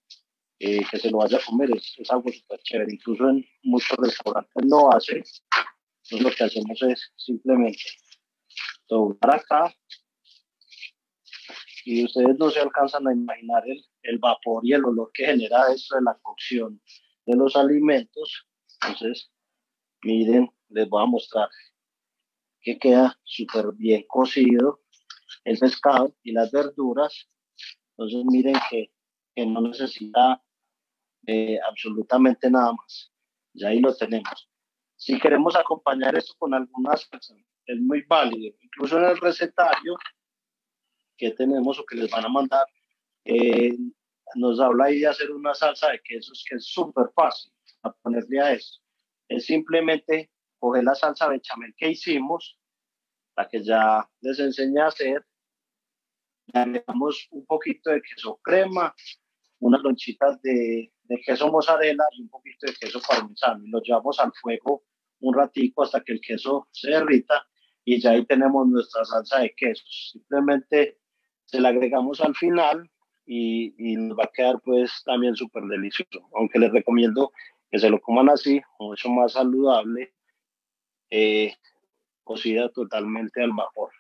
eh, que se lo vaya a comer, es, es algo súper chévere. Incluso en muchos restaurantes lo hacen. Entonces lo que hacemos es simplemente doblar acá y ustedes no se alcanzan a imaginar el, el vapor y el olor que genera esto de la cocción de los alimentos. Entonces, miren, les voy a mostrar que queda súper bien cocido el pescado y las verduras. Entonces, miren que, que no necesita eh, absolutamente nada más. Ya ahí lo tenemos. Si queremos acompañar esto con algunas salsa, es muy válido. Incluso en el recetario que tenemos o que les van a mandar, eh, nos habla ahí de hacer una salsa de quesos que es súper fácil a ponerle a eso. Es simplemente coger la salsa bechamel que hicimos, la que ya les enseñé a hacer, le agregamos un poquito de queso crema, unas lonchitas de, de queso mozzarella y un poquito de queso parmesano y lo llevamos al fuego un ratico hasta que el queso se derrita y ya ahí tenemos nuestra salsa de quesos. Simplemente se la agregamos al final y, y nos va a quedar pues también súper delicioso, aunque les recomiendo que se lo coman así, mucho más saludable, eh, cocida totalmente al vapor.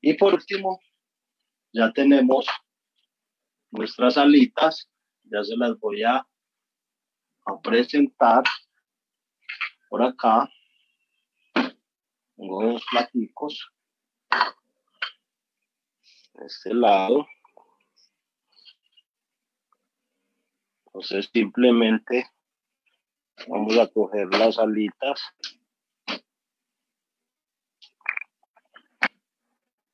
Y por último, ya tenemos nuestras alitas, ya se las voy a, presentar por acá. Tengo dos platicos. este lado. Entonces simplemente vamos a coger las alitas.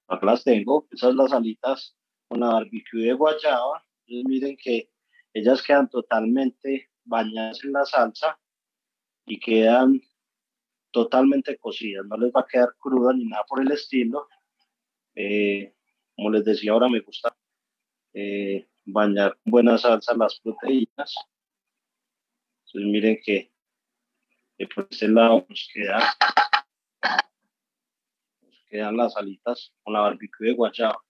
Acá las tengo, esas las alitas con la barbecue de guayaba. Entonces miren que ellas quedan totalmente bañadas en la salsa y quedan totalmente cocidas, no les va a quedar cruda ni nada por el estilo. Eh, como les decía, ahora me gusta eh, bañar con buena salsa las proteínas. Entonces miren que, por este lado nos queda nos quedan las alitas con la barbecue de guayaba.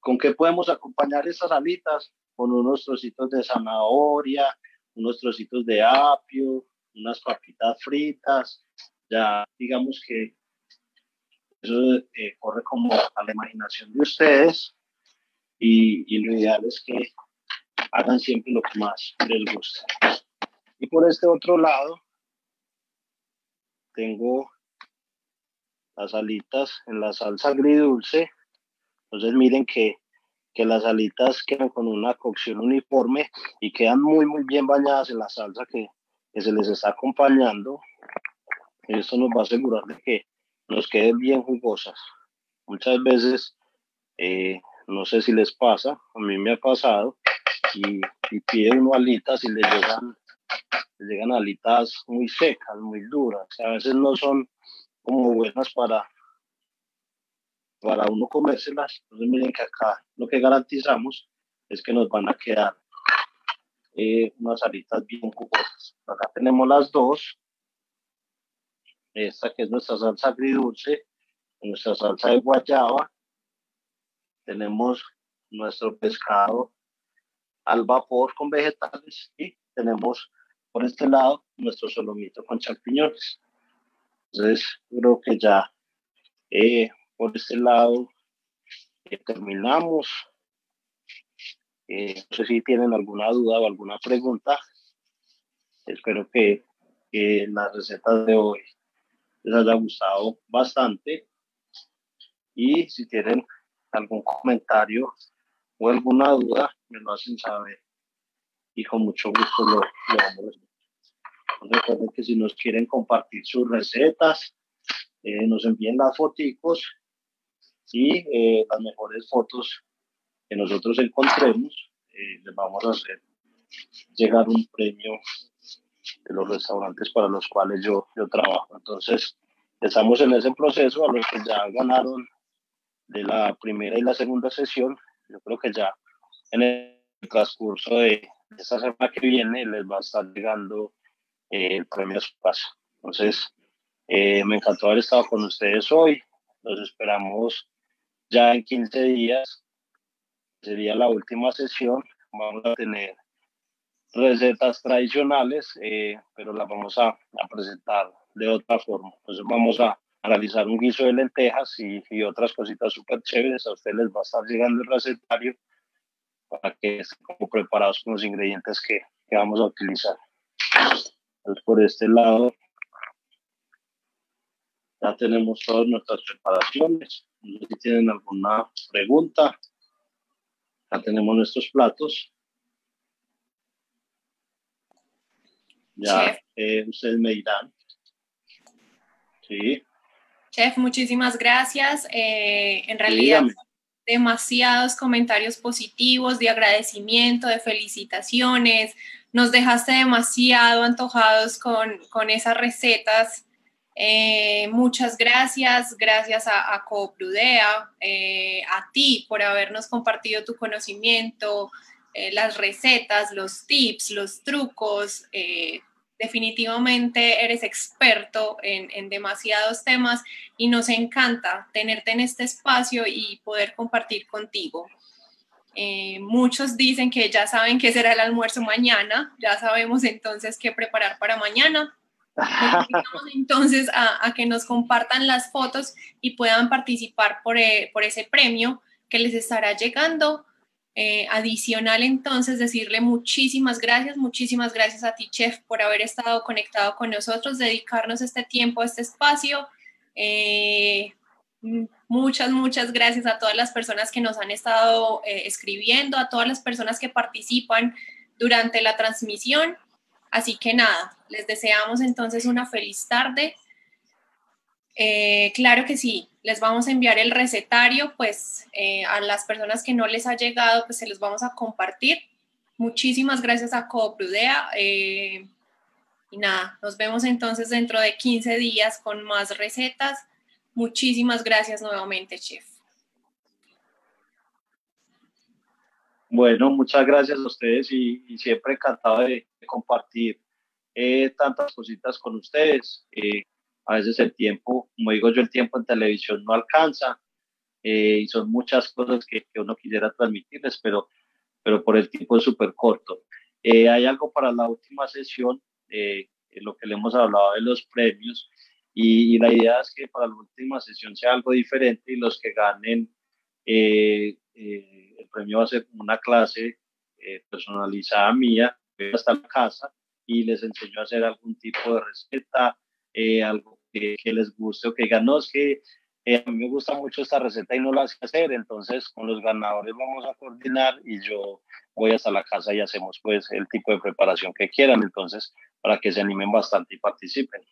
¿Con qué podemos acompañar estas alitas? Con unos trocitos de zanahoria, unos trocitos de apio, unas papitas fritas, ya digamos que eso eh, corre como a la imaginación de ustedes y, y, lo ideal es que hagan siempre lo que más les guste. Y por este otro lado, tengo las alitas en la salsa agridulce. Entonces miren que, que las alitas quedan con una cocción uniforme y quedan muy, muy bien bañadas en la salsa que, que se les está acompañando. Esto nos va a asegurar de que nos queden bien jugosas. Muchas veces, eh, no sé si les pasa, a mí me ha pasado, y, piden uno alitas y le llegan, le llegan alitas muy secas, muy duras. A veces no son como buenas para, para uno comérselas. Entonces miren que acá lo que garantizamos es que nos van a quedar eh, unas alitas bien jugosas. Acá tenemos las dos. Esta que es nuestra salsa agridulce, nuestra salsa de guayaba. Tenemos nuestro pescado al vapor con vegetales y tenemos por este lado nuestro solomito con champiñones. Entonces, creo que ya eh, por este lado eh, terminamos. Eh, no sé si tienen alguna duda o alguna pregunta. Espero que, que la receta de hoy les haya gustado bastante. Y si tienen algún comentario o alguna duda, me lo hacen saber. Y con mucho gusto lo, lo vamos a hacer. Recuerden que si nos quieren compartir sus recetas, eh, nos envíen las fotos y eh, las mejores fotos que nosotros encontremos, eh, les vamos a hacer llegar un premio de los restaurantes para los cuales yo, yo trabajo. Entonces, estamos en ese proceso a los que ya ganaron de la primera y la segunda sesión. Yo creo que ya en el transcurso de esta semana que viene les va a estar llegando eh, el premio a su casa. Entonces, eh, me encantó haber estado con ustedes hoy. Los esperamos ya en 15 días sería la última sesión. Vamos a tener recetas tradicionales, eh, pero las vamos a, a, presentar de otra forma. Entonces vamos a analizar un guiso de lentejas y, y otras cositas súper chéveres. A ustedes les va a estar llegando el recetario para que estén preparados con los ingredientes que, que vamos a utilizar. Entonces por este lado ya tenemos todas nuestras preparaciones. si tienen alguna pregunta, ya tenemos nuestros platos. Ya eh, ustedes me dirán. Sí. Chef, muchísimas gracias. Eh, en realidad, demasiados comentarios positivos, de agradecimiento, de felicitaciones. Nos dejaste demasiado antojados con, con esas recetas. Eh, muchas gracias, gracias a, a Cooprudea, a ti por habernos compartido tu conocimiento, eh, las recetas, los tips, los trucos. Eh, definitivamente eres experto en, demasiados temas y nos encanta tenerte en este espacio y poder compartir contigo. Eh, muchos dicen que ya saben qué será el almuerzo mañana, ya sabemos entonces qué preparar para mañana. Entonces a, que nos compartan las fotos y puedan participar por, por ese premio que les estará llegando eh, adicional, entonces, decirle muchísimas gracias, muchísimas gracias a ti, Chef, por haber estado conectado con nosotros, dedicarnos este tiempo, este espacio. Eh, muchas, muchas gracias a todas las personas que nos han estado eh, escribiendo, a todas las personas que participan durante la transmisión. Así que nada, les deseamos entonces una feliz tarde. claro que sí, les vamos a enviar el recetario, pues eh, a las personas que no les ha llegado, pues se los vamos a compartir. Muchísimas gracias a Cooprudea. Eh, y nada, nos vemos entonces dentro de 15 días con más recetas. Muchísimas gracias nuevamente, chef. Bueno, muchas gracias a ustedes y, siempre encantado de, compartir eh, tantas cositas con ustedes a veces el tiempo, como digo yo, el tiempo en televisión no alcanza eh, y son muchas cosas que, uno quisiera transmitirles, pero, pero por el tiempo es súper corto. Eh, hay algo para la última sesión, eh, lo que le hemos hablado de los premios, y, la idea es que para la última sesión sea algo diferente y los que ganen, premio va a ser una clase personalizada mía, hasta la casa y les enseño a hacer algún tipo de receta, algo que, les guste o que digan, no, es que eh, a mí me gusta mucho esta receta y no la sé hacer, entonces con los ganadores vamos a coordinar y yo voy hasta la casa y hacemos pues el tipo de preparación que quieran, entonces para que se animen bastante y participen.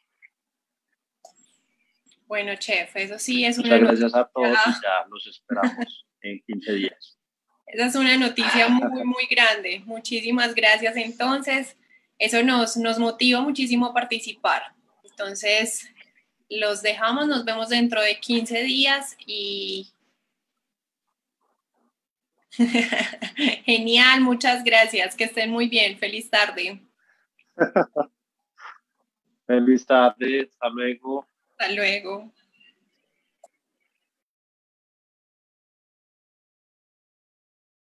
Bueno, chef, eso sí es una Muchas gracias a todos y ya los esperamos en 15 días. Esa es una noticia muy, muy grande. Muchísimas gracias entonces. Eso nos, nos motiva muchísimo a participar. Entonces, los dejamos, nos vemos dentro de 15 días y... Genial, muchas gracias, que estén muy bien, feliz tarde. feliz tarde, hasta luego. Hasta luego.